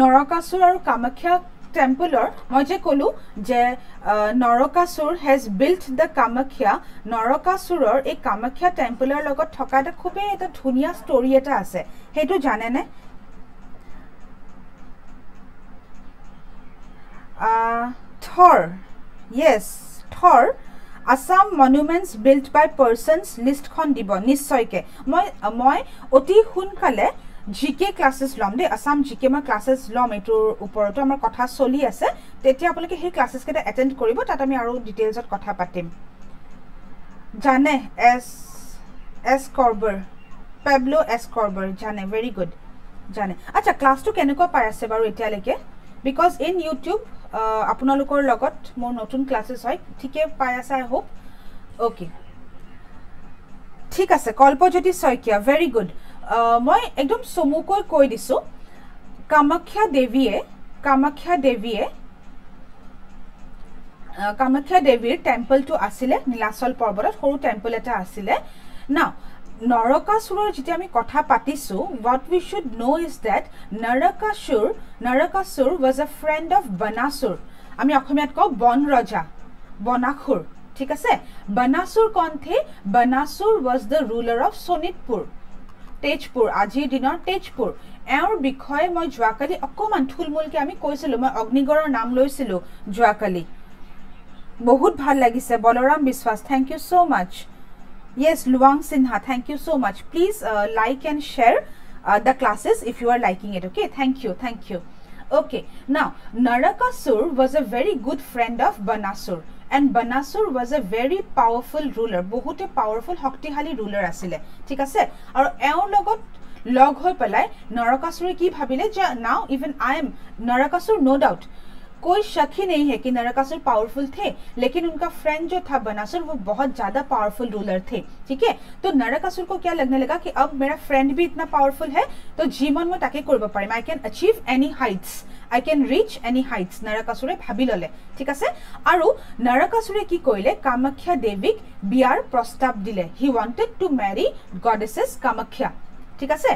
নৰকাসুৰ আৰু কামাখ্যা টেম্পলৰ মই যে ক'লোঁ যে Narakasur has build the Kamakhya নৰকাচুৰৰ এই কামাখ্যা টেম্পলৰ লগত থকা এটা খুবেই এটা ধুনীয়া ষ্টৰি এটা আছে। সেইটো জানেনে? থৰ। য়েছ থৰ Assam monuments build by persons লিষ্টখন দিব নিশ্চয়কৈ। মই মই অতি সোনকালে জি কে ক্লাছেছ ল'ম দেই আছাম জি কে মই ক্লাছেছ ল'ম এইটোৰ ওপৰতো আমাৰ কথা চলি আছে। তেতিয়া আপোনালোকে সেই ক্লাছেছকেইটা এটেণ্ড কৰিব তাত আমি আৰু ডিটেইলছত কথা পাতিম। জানে এছ এছ কৰ্বৰ পেবলো এছ কৰ্বৰ জানে ভেৰি গুড জানে। আচ্ছা ক্লাছটো কেনেকুৱা পাই আছে বাৰু এতিয়ালৈকে? বিকজ ইন ইউটিউব আপোনালোকৰ লগত মোৰ নতুন ক্লাছেছ হয়। ঠিকে পাই আছে আই হোপ অ'কে ঠিক আছে কল্পজ্যোতি শইকীয়া ভেৰি গুড মই একদম চমুকৈ কৈ দিছোঁ কামাখ্যা দেৱীয়ে কামাখ্যা দেৱীয়ে কামাখ্যা দেৱীৰ টেম্পলটো আছিলে নীলাচল পৰ্বতত সৰু টেম্পল এটা আছিলে। না নৰকাসুৰৰ যেতিয়া আমি কথা পাতিছোঁ what we should know' is that Narakasur Narakasur was a friend of Banasur. আমি অসমীয়াত কওঁ বন ৰজা বনাসুৰ ঠিক আছে? বনাসুৰ কণ্ঠে Banasur was the ruler of Sonitpur Tezpur আজিৰ দিনৰ তেজপুৰ। এওঁৰ বিষয়ে মই যোৱাকালি অকণমান থুলমূলকৈ আমি কৈছিলোঁ মই অগ্নিগড়ৰ নাম লৈছিলোঁ যোৱাকালি। বহুত ভাল লাগিছে। Balaram Biswas thank you so' much yes luang sinha thank you so much please uh, like and share uh, the classes if you are liking it okay thank you thank you okay now narakasur was a very good friend of banasur and banasur was a very powerful ruler bohute powerful hoktihali ruler asile thik ase aro eo logot লগ হৈ পেলাই নৰকাসুৰে কি ভাবিলে যে now even I am Narakasur no' doubt कोई शक ही नहीं है कि नरकासुर पावरफुल थे लेकिन उनका फ्रेंड जो था बनासुर वो बहुत ज्यादा पावरफुल रूलर थे ठीक है तो नरकासुर को क्या लगने लगा कि अब मेरा फ्रेंड भी इतना पावरफुल है तो जीवन में ताके কৰিব পাৰিম I can achieve any heights I can reach any heights নৰকাসুৰে ভাবি ল'লে ঠিক আছে আৰু নৰকাসুৰে কি কৰিলে কামাখ্যা দেৱীক বিয়াৰ প্ৰস্তাৱ দিলে he wanted to marry goddesses Kamakhya ঠিক আছে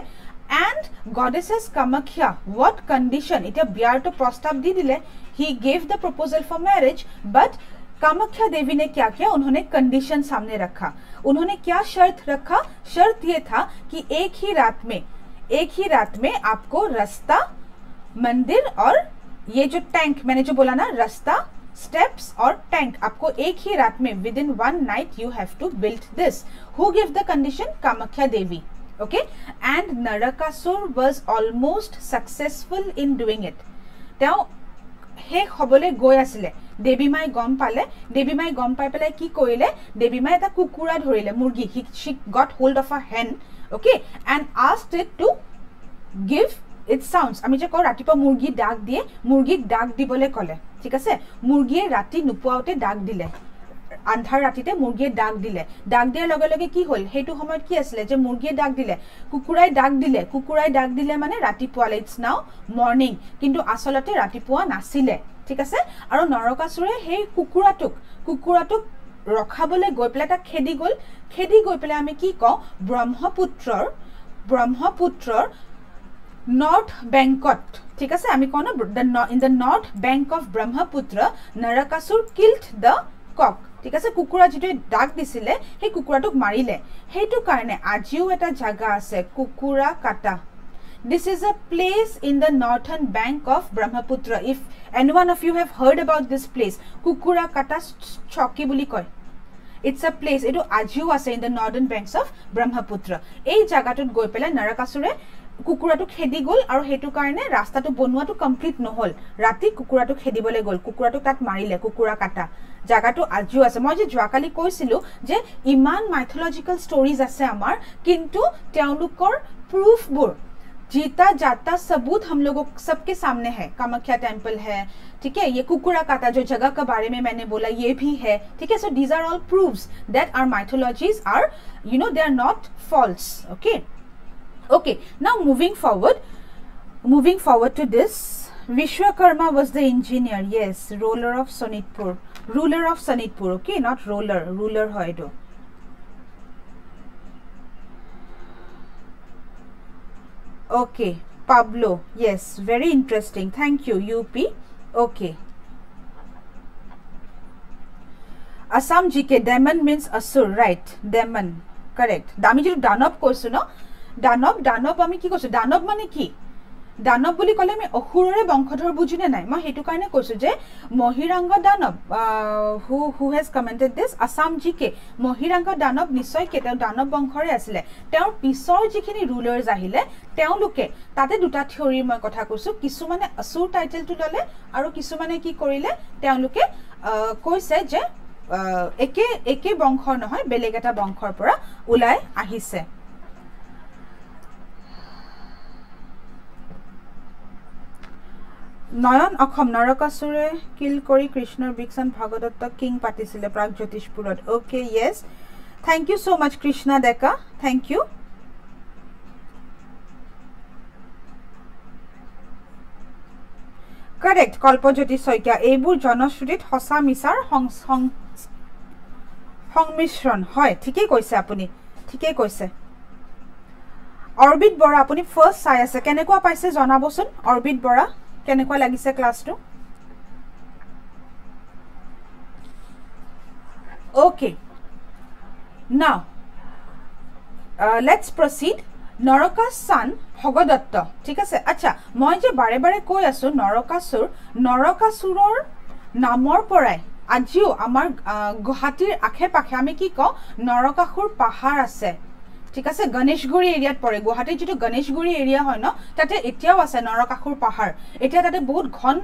and goddesses Kamakhya what condition এতিয়া বিয়াৰটো প্ৰস্তাৱ দি দিলে He gave the proposal for marriage but Kamakhya Devi ने क्या किया? उन्होंने कंडीशन सामने रखा। उन्होंने क्या शर्त रखा? शर्त ये था कि एक ही रात में, एक ही रात में आपको रास्ता, मंदिर और ये जो टैंक मैंने जो बोला ना, रास्ता स्टेप्स और टैंक आपको एक ही रात में within one night you have to build this who give the condition Kamakhya Devi, okay? And narakasur was successful in doing it. তেওঁ শেষ হ'বলৈ গৈ আছিলে। দেৱীমাই গম পালে দেৱীমাই গম পাই পেলাই কি কৰিলে? দেৱীমাই এটা কুকুৰা ধৰিলে মুৰ্গী he she got hold of a hen okay and asked it to give it sounds আমি যে কওঁ ৰাতিপুৱা মুৰ্গী ডাক দিয়ে মুৰ্গীক ডাক দিবলৈ ক'লে। ঠিক আছে? মুৰ্গীয়ে ৰাতি নোপোৱাওঁতে ডাক দিলে। আন্ধাৰ ৰাতিতে মুৰ্গীয়ে ডাক দিলে। ডাক দিয়াৰ লগে লগে কি হ'ল? সেইটো সময়ত কি আছিলে যে মুৰ্গীয়ে ডাক দিলে। কুকুৰাই ডাক দিলে। কুকুৰাই ডাক দিলে মানে ৰাতিপুৱালে ইটছ নাও মৰ্ণিং কিন্তু আচলতে ৰাতিপুৱা নাছিলে। ঠিক আছে? আৰু নৰকাসুৰে সেই কুকুৰাটোক কুকুৰাটোক ৰখাবলৈ গৈ পেলাই তাক খেদি গ'ল। খেদি গৈ পেলাই আমি কি কওঁ? ব্ৰহ্মপুত্ৰৰ ব্ৰহ্মপুত্ৰৰ নৰ্থ বেংকত ঠিক আছে? আমি কওঁ ন in the north bank of Brahmaputra Narakasur killed the cock ঠিক আছে? কুকুৰা যিটোৱে ডাক দিছিলে সেই কুকুৰাটোক মাৰিলে। সেইটো কাৰণে আজিও এটা জাগা আছে Kukura Kata. This is a place in the northern bank of Brahmaputra if any one of you have heard about this place Kukura Kata Chowki বুলি কয়। ইটছ এ প্লেচ এইটো আজিও আছে in the northern banks of Brahmaputra এই জাগাটোত গৈ পেলাই নৰকাসুৰে কুকুৰাটো খেদি গ'ল আৰু সেইটো কাৰণে ৰাস্তাটো বনোৱাটো কমপ্লিট নহ'ল ৰাতি কুকুৰাটো খেদিবলৈ গ'ল কুকুৰাটোক তাত মাৰিলে কুকুৰা কাটা জাগাটো আজিও আছে মই যে যোৱাকালি কৈছিলোঁ যে ইমান মাইথলজিকেল ষ্টৰিজ আছে আমাৰ কিন্তু তেওঁলোকৰ প্ৰুফবোৰ जीता जाता सबूत हम लोगों सबके सामने है कामाख्या टेम्पल है ठीक है ये कुकुरा काटा जो जगह के बारे में मैंने बोला ये भी है ठीक है so these are all proves that are mythologies are you know they are not false okay okay now moving forward moving forward to this vishwakarma was the engineer yes ruler of sonitpur ruler of sonitpur okay not roller ruler hoido okay pablo yes very interesting thank you up okay Assam G K demon means asura right demon correct আমি যিটো দানৱ কৈছোঁ ন দানৱ দানৱ আমি কি কৈছোঁ? দানৱ মানে কি? দানৱ বুলি ক'লে আমি অসুৰৰে বংশধৰ বুজিনে নাই। মই সেইটো কাৰণে কৈছোঁ যে Mahiranga Danav who who has commented this Assam G K Mahiranga Danav নিশ্চয়কৈ তেওঁ দানৱ বংশৰে আছিলে। তেওঁৰ পিছৰ যিখিনি ৰুলাৰ্ছ আহিলে তেওঁলোকে তাতে দুটা থিয়ৰীৰ মই কথা কৈছোঁ। কিছুমানে আচুৰ টাইটেলটো ল'লে আৰু কিছুমানে কি কৰিলে? তেওঁলোকে কৈছে যে একে একে বংশৰ নহয় বেলেগ এটা বংশৰ পৰা ওলাই আহিছে। নয়ন অসম নৰকাসুৰে কিল কৰি কৃষ্ণৰ বিকশন ভগদত্ত কিং পাতিছিলে প্ৰাগজ্যোতিষপুৰত okay yes thank you so' much Krishna Deka. Thank you correct Kalpajyoti Saikia. এইবোৰ জনশ্ৰুতিত সঁচা মিছাৰ সংমিশ্ৰণ। হয় ঠিকেই কৈছে আপুনি। ঠিকেই কৈছে। অৰবিত বৰা আপুনি ফাৰ্ষ্ট চাই আছে। কেনেকুৱা পাইছে জনাবচোন? অৰবিত বৰা। কেনেকুৱা লাগিছে ক্লাছটো অ'কে নাও লেটছ প্ৰচিড নৰকাচ চান ভগদত্ত ঠিক আছে? আচ্ছা মই যে বাৰে বাৰে কৈ আছোঁ নৰকাচুৰ নৰকাচুৰৰ নামৰ পৰাই আজিও আমাৰ গুৱাহাটীৰ আশে পাশে আমি কি কওঁ নৰকাসুৰ পাহাৰ আছে। ঠিক আছে গণেশগুৰি এৰিয়াত পৰে। গুৱাহাটীত যিটো গণেশগুৰি এৰিয়া হয় ন তাতে এতিয়াও আছে নৰকাসুৰ পাহাৰ। এতিয়া তাতে বহুত ঘন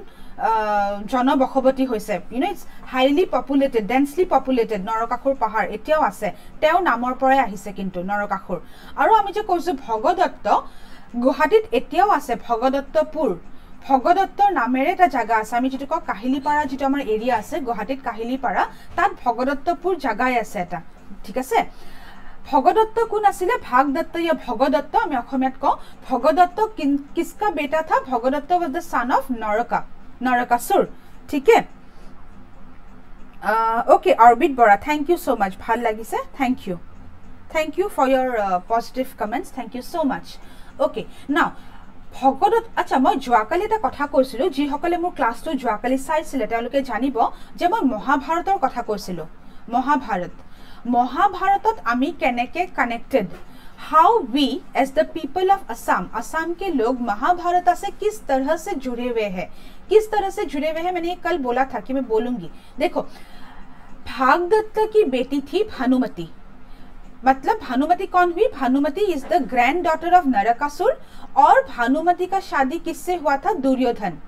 জনবসৱতী হৈছে। You it's highly populated densely populated Narakasur পাহাৰ এতিয়াও আছে। তেওঁৰ নামৰ পৰাই আহিছে কিন্তু নৰকাসুৰ। আৰু আমি যে কৈছোঁ ভগদত্ত গুৱাহাটীত এতিয়াও আছে ভগদত্তপুৰ। ভগদত্তৰ নামেৰে এটা জেগা আছে। আমি যিটো কওঁ কাহিলীপাৰা যিটো আমাৰ এৰিয়া আছে গুৱাহাটীত কাহিলীপাৰা তাত ভগদত্তপুৰ জেগাই আছে এটা। ঠিক আছে? ভগদত্ত কোন আছিলে? ভাগদত্ত ইয়া ভগদত্ত আমি অসমীয়াত কওঁ। ভগদত্ত কিসকা বেটা থা Bhagadatta was the son of Naraka Narakasur. ঠিকে? Okay Arbit Bora thank you so' much ভাল লাগিছে thank you thank you for your positive comments thank you so' much okay now Bhagadatta আচ্ছা মই যোৱাকালি এটা কথা কৈছিলোঁ যিসকলে মোৰ ক্লাছটো যোৱাকালি চাইছিলে তেওঁলোকে জানিব যে মই মহাভাৰতৰ কথা কৈছিলোঁ। মহাভাৰত। মহাভাৰতত আমি কেনেকৈ connected how we as the people of Assam Assam के लोग महाभारत से किस तरह से जुड़े हुए हैं किस तरह से जुड़े हुए हैं मैंने ये कल बोला था कि मैं बोलूंगी देखो भागदत्त की बेटी थी भानुमति मतलब भानुमति कौन हुई Bhanumati is the granddaughter of Narakasur और भानुमति का शादी किससे हुआ था दुर्योधन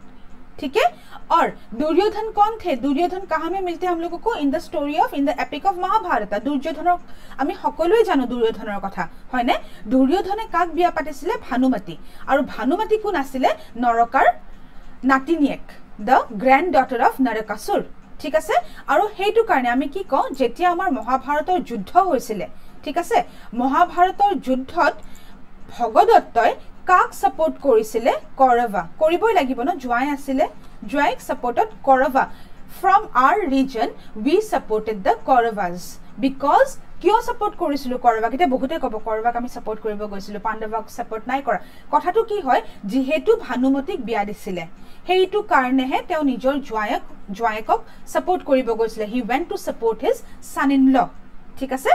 ठीक है और दुर्योधन कौन थे दुर्योधन कहाँ में मिलते हैं हम लोगों को in the story of in the epic of Mahabharata दुर्योधनक আমি সকলোৱে জানো দুৰ্যোধনৰ কথা হয়নে দুৰ্যোধনে কাক বিয়া পাতিছিলে ভানুমতী আৰু ভানুমতী কোন আছিলে নৰকাৰ নাতিনীয়েক the granddaughter of Narakasur ঠিক আছে আৰু সেইটো কাৰণে আমি কি কওঁ যেতিয়া আমাৰ মহাভাৰতৰ যুদ্ধ হৈছিলে ঠিক আছে মহাভাৰতৰ যুদ্ধত ভগদত্তই কাক ছাপৰ্ট কৰিছিলে? কৰবা কৰিবই লাগিব ন? জোৱাই আছিলে। জোৱাইক ছাপৰ্টত Kaurava from our reason we supported the Kauravas because কিয় ছাপৰ্ট কৰিছিলোঁ কৰবাক এতিয়া বহুতে ক'ব কৰবাক আমি ছাপৰ্ট কৰিব গৈছিলোঁ। পাণ্ডৱক ছাপৰ্ট নাই কৰা। কথাটো কি হয়? যিহেতু ভানুমতীক বিয়া দিছিলে। সেইটো কাৰণেহে তেওঁ নিজৰ জোৱাইক জোৱাইকক ছাপৰ্ট কৰিব গৈছিলে। He went to support his son in law ঠিক আছে?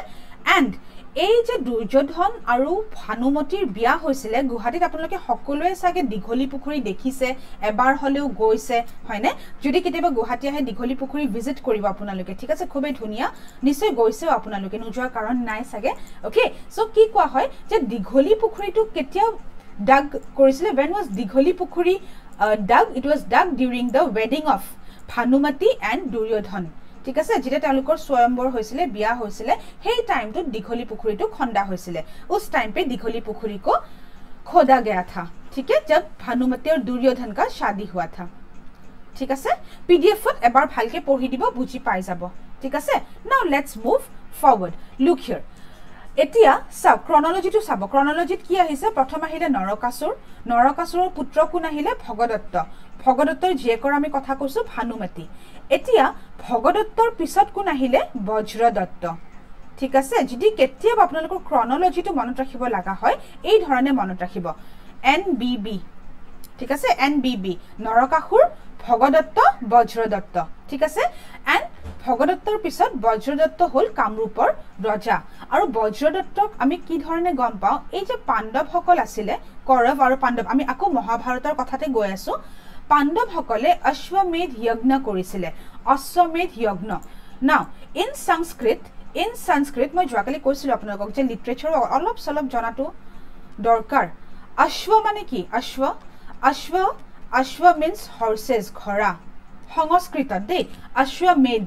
এণ্ড এই যে দুৰ্যোধন আৰু ভানুমতীৰ বিয়া হৈছিলে গুৱাহাটীত আপোনালোকে সকলোৱে চাগে দীঘলী পুখুৰী দেখিছে এবাৰ হ'লেও গৈছে হয়নে? যদি কেতিয়াবা গুৱাহাটী আহে দীঘলী পুখুৰী ভিজিট কৰিব আপোনালোকে ঠিক আছে? খুবেই ধুনীয়া। নিশ্চয় গৈছেও আপোনালোকে নোযোৱাৰ কাৰণ নাই চাগে? অ'কে চ' কি কোৱা হয় যে দীঘলী পুখুৰীটো কেতিয়া ডাগ কৰিছিলে? When was Dighali Pukhuri dug it was dug during the ৱেডিং অফ ভানুমতী এণ্ড দুৰ্যোধন। ঠিক আছে যেতিয়া তেওঁলোকৰ স্বয়ম্বৰ হৈছিলে বিয়া হৈছিলে সেই টাইমটোত দীঘলী পুখুৰীটো খন্দা হৈছিলে। উচ টাইম পে দীঘলী পুখুৰী কো খোদা গয়া থা ঠিক ভানুমতী আৰু দুৰ্যোধন কা শাদী হোৱা থা ঠিক আছে? পি ডি এফত এবাৰ ভালকে পঢ়ি দিব বুজি পাই যাব। ঠিক আছে? Now let's move forward look here এতিয়া চাওক ক্ৰনলজিটো চাব। ক্ৰনলজিত কি আহিছে? প্ৰথম আহিলে নৰকাসুৰ। নৰকাসুৰৰ পুত্ৰ কোন আহিলে? ভগদত্ত। ভগদত্তৰ জীয়েকৰ আমি কথা কৈছোঁ ভানুমতী। এতিয়া ভগদত্তৰ পিছত কোন আহিলে? বজ্ৰদত্ত। ঠিক আছে যদি কেতিয়াবা আপোনালোকৰ ক্ৰনলজিটো মনত ৰাখিব লগা হয় এই ধৰণে মনত ৰাখিব। এন বি বি ঠিক আছে N B B Narakasur Bhagadatta Bajradatta. ঠিক আছে এণ্ড ভগদত্তৰ পিছত বজ্ৰদত্ত হ'ল কামৰূপৰ ৰজা। আৰু বজ্ৰদত্তক আমি কি ধৰণে গম পাওঁ? এই যে পাণ্ডৱসকল আছিলে কৌৰৱ আৰু পাণ্ডৱ আমি আকৌ মহাভাৰতৰ কথাতে গৈ আছোঁ। পাণ্ডৱসকলে অশ্বমেধ যজ্ঞ কৰিছিলে। অশ্বমেধ যজ্ঞ। নাও ইন সংস্কৃত ইন সংস্কৃত মই যোৱাকালি কৈছিলোঁ আপোনালোকক যে লিটাৰেচাৰ অলপ চলপ জনাটো দৰকাৰ। অশ্ব মানে কি? অশ্ব অশ্ব অশ্ব মিনছ হৰ্চেছ ঘোঁৰা। সংস্কৃতত দেই অশ্বমেধ।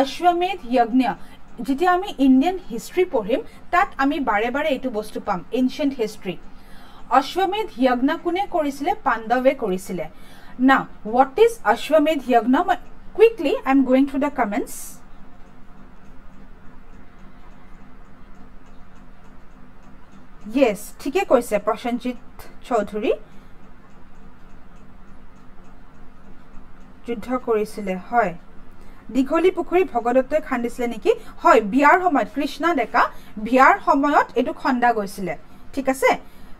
অশ্বমেধ যজ্ঞ। যেতিয়া আমি ইণ্ডিয়ান হিষ্ট্ৰী পঢ়িম তাত আমি বাৰে বাৰে এইটো বস্তু পাম এনচিয়েণ্ট হিষ্ট্ৰী অশ্বমেধ যজ্ঞ কোনে কৰিছিলে? পাণ্ডৱে কৰিছিলে। না হোৱাট ইজ মই quickly I am going through the comments yes ঠিকে কৈছে প্ৰসেনজিৎ চৌধুৰী যুদ্ধ কৰিছিলে হয় দীঘলী পুখুৰী ভগদত্তই খান্দিছিলে নেকি হয় বিয়াৰ সময়ত কৃষ্ণা ডেকা বিয়াৰ সময়ত এইটো খন্দা গৈছিলে ঠিক আছে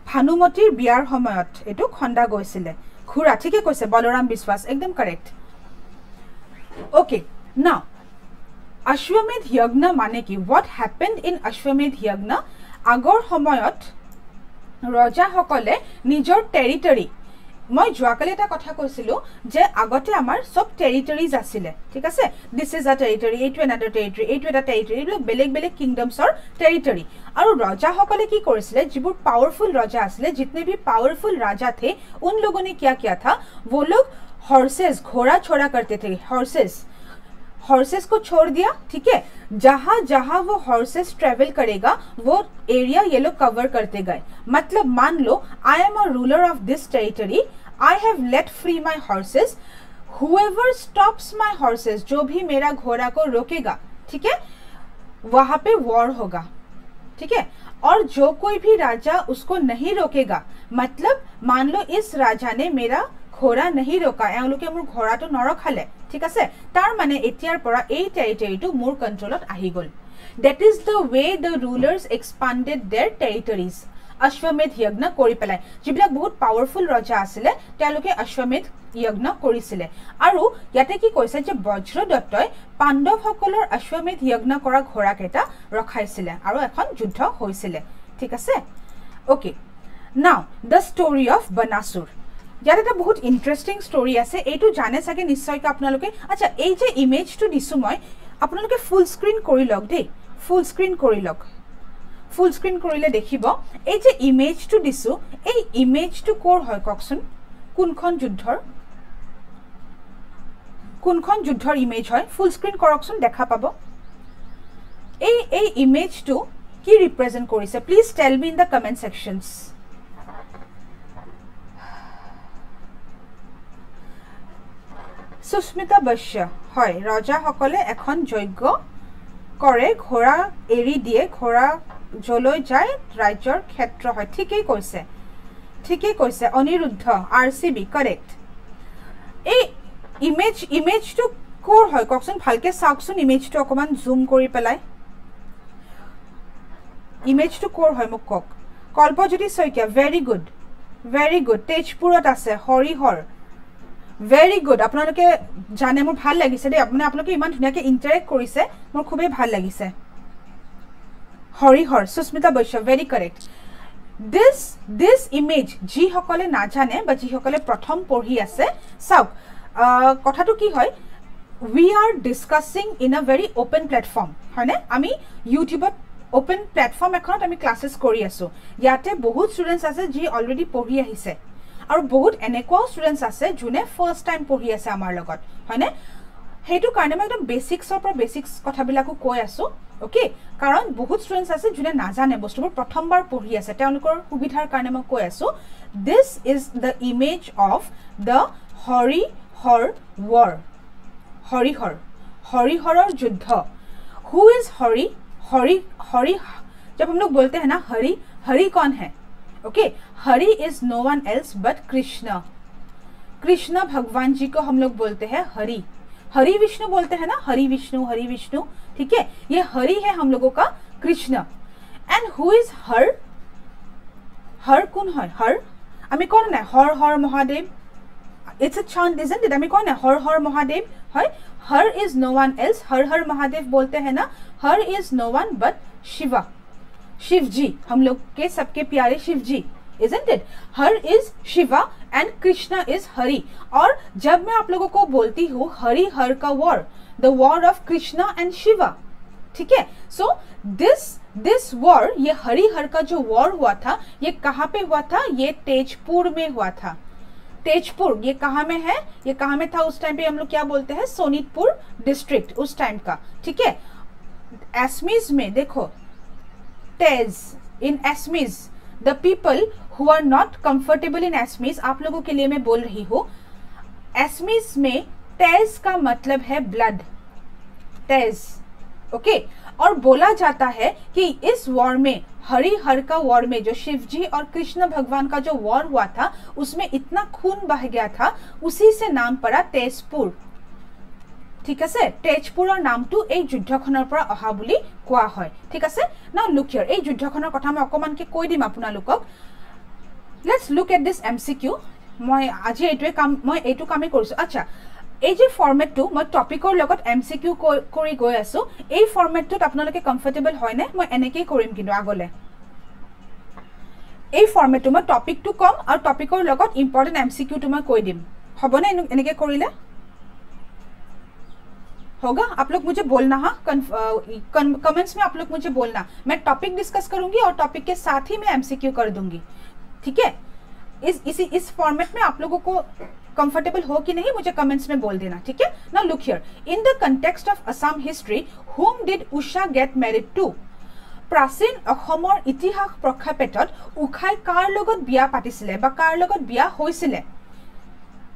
ভানুমতীৰ বিয়াৰ সময়ত এইটো খন্দা গৈছিলে ঘোঁৰা ঠিকে কৈছে বলৰাম বিশ্বাস একদম কাৰেক্ট অ'কে না অশ্বমেধ যজ্ঞ মানে কি? হোৱাট হেপেণ্ড ইন অশ্বমেধ যজ্ঞ আগৰ সময়ত ৰজাসকলে নিজৰ টেৰিটৰী মই যোৱাকালি এটা কথা কৈছিলোঁ যে আগতে আমাৰ চব টেৰিটৰিজ আছিলে ঠিক আছে দিছ ইজ আ টেৰিটৰী এইটো এনাডাৰ টেৰিটৰী এইটো এটা টেৰিটৰী এইবিলাক বেলেগ বেলেগ কিংডমছৰ টেৰিটৰী আৰু ৰজাসকলে কি কৰিছিলে যিবোৰ পাৱাৰফুল ৰজা আছিলে জিতনে ভি পাৱাৰফুল ৰাজা থে উন লোগোं ने क्या किया था वो लोग हॉर्सेस घोड़ा छोड़ा करते थे हॉर्सेस को छोड़ दिया, ठीक है? जहाँ जहाँ वो हॉर्सेस ट्रेवल करेगा, वो एरिया ये लोग कवर करते गए। मतलब मान लो I am a ruler of this territory I have let free my horses whoever stops my horses जो भी मेरा घोड़ा को रोकेगा, ठीक है? वहाँ पे वॉर होगा, ठीक है? और जो कोई भी राजा उसको नहीं रोकेगा मतलब मान लो इस राजा ने मेरा घोड़ा नहीं रोका। घोड़ा तो नरक हल है। ঠিক আছে? তাৰ মানে এতিয়াৰ পৰা এই টেৰিটৰীটো মোৰ কণ্ট্ৰলত আহি গ'ল। That is the way the rulers expanded their territories অশ্বমেধ যজ্ঞ কৰি পেলাই। যিবিলাক বহুত পাৱাৰফুল ৰজা আছিলে তেওঁলোকে অশ্বমেধ যজ্ঞ কৰিছিলে। আৰু ইয়াতে কি কৈছে যে বজ্ৰদত্তই পাণ্ডৱসকলৰ অশ্বমেধ যজ্ঞ কৰা ঘোঁৰাকেইটা ৰখাইছিলে আৰু এখন যুদ্ধ হৈছিলে। ঠিক আছে? অ'কে নাও দ্য ষ্টৰি অফ বনাচুৰ ইয়াত এটা বহুত ইণ্টাৰেষ্টিং ষ্টৰি আছে এইটো জানে চাগে নিশ্চয়কৈ আপোনালোকে? আচ্ছা এই যে ইমেজটো দিছোঁ মই আপোনালোকে ফুল স্ক্ৰীণ কৰি লওক দেই ফুল স্ক্ৰীণ কৰি লওক। ফুল স্ক্ৰীণ কৰিলে দেখিব এই যে ইমেজটো দিছোঁ এই ইমেজটো ক'ৰ হয় কওকচোন? কোনখন যুদ্ধৰ? কোনখন যুদ্ধৰ ইমেজ হয়? ফুল স্ক্ৰীণ কৰকচোন দেখা পাব। এই এই ইমেজটো কি ৰিপ্ৰেজেণ্ট কৰিছে? Please tell me in the comment sections Susmita Baishya. হয় ৰজাসকলে এখন যজ্ঞ কৰে ঘোঁৰা এৰি দিয়ে ঘোঁৰা যলৈ যায় ৰাজ্যৰ ক্ষেত্ৰ হয়। ঠিকেই কৈছে ঠিকেই কৈছে Aniruddha R C B correct এই ইমেজ ইমেজটো ক'ৰ হয়? কওকচোন ভালকৈ চাওকচোন ইমেজটো অকণমান জুম কৰি পেলাই। ইমেজটো ক'ৰ হয় মোক কওক? Kalpajyoti Saikia very good very good তেজপুৰত আছে হৰিহৰ। ভেৰি গুড আপোনালোকে জানে মোৰ ভাল লাগিছে দেই। মানে আপোনালোকে ইমান ধুনীয়াকৈ ইণ্টাৰেক্ট কৰিছে মোৰ খুবেই ভাল লাগিছে। Harihar Susmita Baishya very correct this this image যিসকলে নাজানে বা যিসকলে প্ৰথম পঢ়ি আছে চাওক কথাটো কি হয়? We are discussing in a very open platform হয়নে? আমি ইউটিউবত অ'পেন প্লেটফৰ্ম এখনত আমি ক্লাছেছ কৰি আছোঁ। ইয়াতে বহুত ষ্টুডেণ্টছ আছে যি অলৰেডি পঢ়ি আহিছে। আৰু বহুত এনেকুৱাও ষ্টুডেণ্টছ আছে যোনে ফাৰ্ষ্ট টাইম পঢ়ি আছে আমাৰ লগত হয়নে সেইটো কাৰণে মই একদম বেচিক্সৰ পৰা বেচিক্স কথাবিলাকো কৈ আছোঁ অ'কে কাৰণ বহুত ষ্টুডেণ্টছ আছে যোনে নাজানে বস্তুবোৰ প্ৰথমবাৰ পঢ়ি আছে তেওঁলোকৰ সুবিধাৰ কাৰণে মই কৈ আছোঁ this is the image of the Hari Har war Harihar হৰিহৰৰ যুদ্ধ হু ইজ হৰি हरि हरि जब हम लोग बोलते हैं ना हरि हरि कौन है okay Hari is no one else but Krishna Krishna भगवान जी को हम लोग बोलते हैं हरि हरि विष्णु बोलते हैं ना हरि विष्णु हरि विष्णु ठीक है ये हरि है हम लोगों का Krishna and who is Har Har कौन है हर আমি কোন নাই Har Har Mahadev it's a Chand ইজেণ্ট it আমি কয় না হৰ হৰ মহাদেৱ হয় Har is no one else Har Har Mahadev बोलते हैं ना Har is no one but Shiva Shiv ji हम लोग के सबके प्यारे Shiv ji isn't it? Har is Shiva and Krishna is Hari. और जब मैं आप लोगों को बोलती हूँ, हरि हर का war the war of Krishna and Shiva, ठीक है? सो दिस दिस वॉर ये हरिहर का जो वॉर हुआ था, ये कहाँ पे हुआ था? ये तेजपुर में हुआ था। तेजपुर, ये कहाँ में है? ये कहाँ में था? उस टाइम पे हम लोग क्या बोलते हैं? सोनीतपुर डिस्ट्रिक्ट उस टाइम का, ठीक है? एसमीज में, देखो तेज in Assamese the people who are not comfortable in Assamese आप लोगों के लिए मैं बोल रही हूँ एसमीज में तेज का मतलब है ब्लड तेज ओके और बोला जाता है कि इस वॉर में हरी हर का वॉर में, जो शिव जी और कृष्ण भगवान का जो वॉर हुआ था, उसमें इतना खून बह गया था, उसी से नाम पड़ा तेजपुर. ঠিক আছে? তেজপুৰৰ নামটো এই যুদ্ধখনৰ পৰা অহা বুলি কোৱা হয়। ঠিক আছে? না লুক হিয়াৰ এই যুদ্ধখনৰ কথা মই অকণমানকৈ কৈ দিম আপোনালোকক। Let's look at this M C Q মই আজি এইটোৱে কাম মই এইটো কামেই কৰিছোঁ। আচ্ছা এই যে ফৰ্মেটটো মই টপিকৰ লগত এম চি কিউ কৰি গৈ আছোঁ। এই ফৰ্মেটটোত আপোনালোকে কমফৰ্টেবল হয়নে? মই এনেকেই কৰিম কিন্তু আগলৈ। এই ফৰ্মেটটো মই টপিকটো ক'ম আৰু টপিকৰ লগত ইম্পৰ্টেণ্ট এম চি কিউটো মই কৈ দিম। হ'বনে এনেকৈ কৰিলে? होगा आप लोग मुझे बोलना हाँ कमेंट्स में आप लोग मुझे बोलना मैं टॉपिक डिस्कस करूंगी और टॉपिक के साथ ही मैं एमसीक्यू कर दूंगी ठीक है इस इसी इस फॉर्मेट में आप लोगों को कंफर्टेबल हो कि नहीं मुझे कमेंट्स में बोल देना ठीक है ना look here in the context of Assam history whom did Usha get married to প্ৰাচীন অসমৰ ইতিহাস প্ৰক্ষেপেটত উষাই কাৰ লগত বিয়া পাতিছিলে বা কাৰ লগত বিয়া হৈছিলে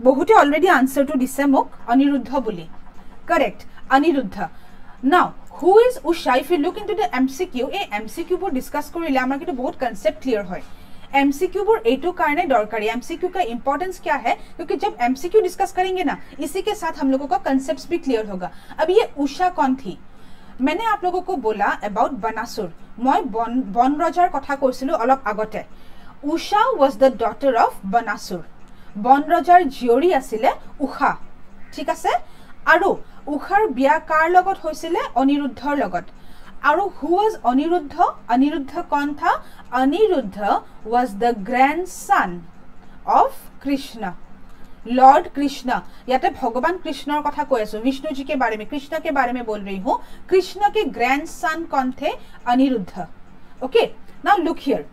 বহুতে অলৰেডি আনচাৰটো দিছে মোক অনিৰুদ্ধ বুলি correct Aniruddha now who is Usha if you look into the M C Q এই এম চি কিউবোৰ ডিছকাছ কৰিলে আমাৰ কিন্তু বহুত কনচেপ্ট ক্লিয়াৰ হয় एम सी क्यू बोर एटू कारण दरकारी एम सी क्यू का इंपॉर्टेंस क्या है क्योंकि जब एम सी क्यू डिस्कस करेंगे ना इसी के साथ हम लोगों का कंसेप्ट भी क्लियर होगा अब ये उषा कौन थी मैंने आप लोगों को बोला अबाउट बनासुर मैं बन बन रजार कथा কৈছিলো অলপ আগতে Usha was the daughter of Banasur Ban ৰজাৰ জীয়ৰী আছিলে উষা ঠিক আছে আৰু উষাৰ বিয়া কাৰ লগত হৈছিলে অনিৰুদ্ধৰ লগত আৰু হু ৱাজ অনিৰুদ্ধ অনিৰুদ্ধ কণ থা Aniruddha was the grandson of Krishna lord Krishna याते भगवान कृष्ण कथा কৈ আছো विष्णु जी के बारे में कृष्ण के बारे में बोल रही हूँ कृष्ण के ग्रैंड सन कौन थे Aniruddha okay now look here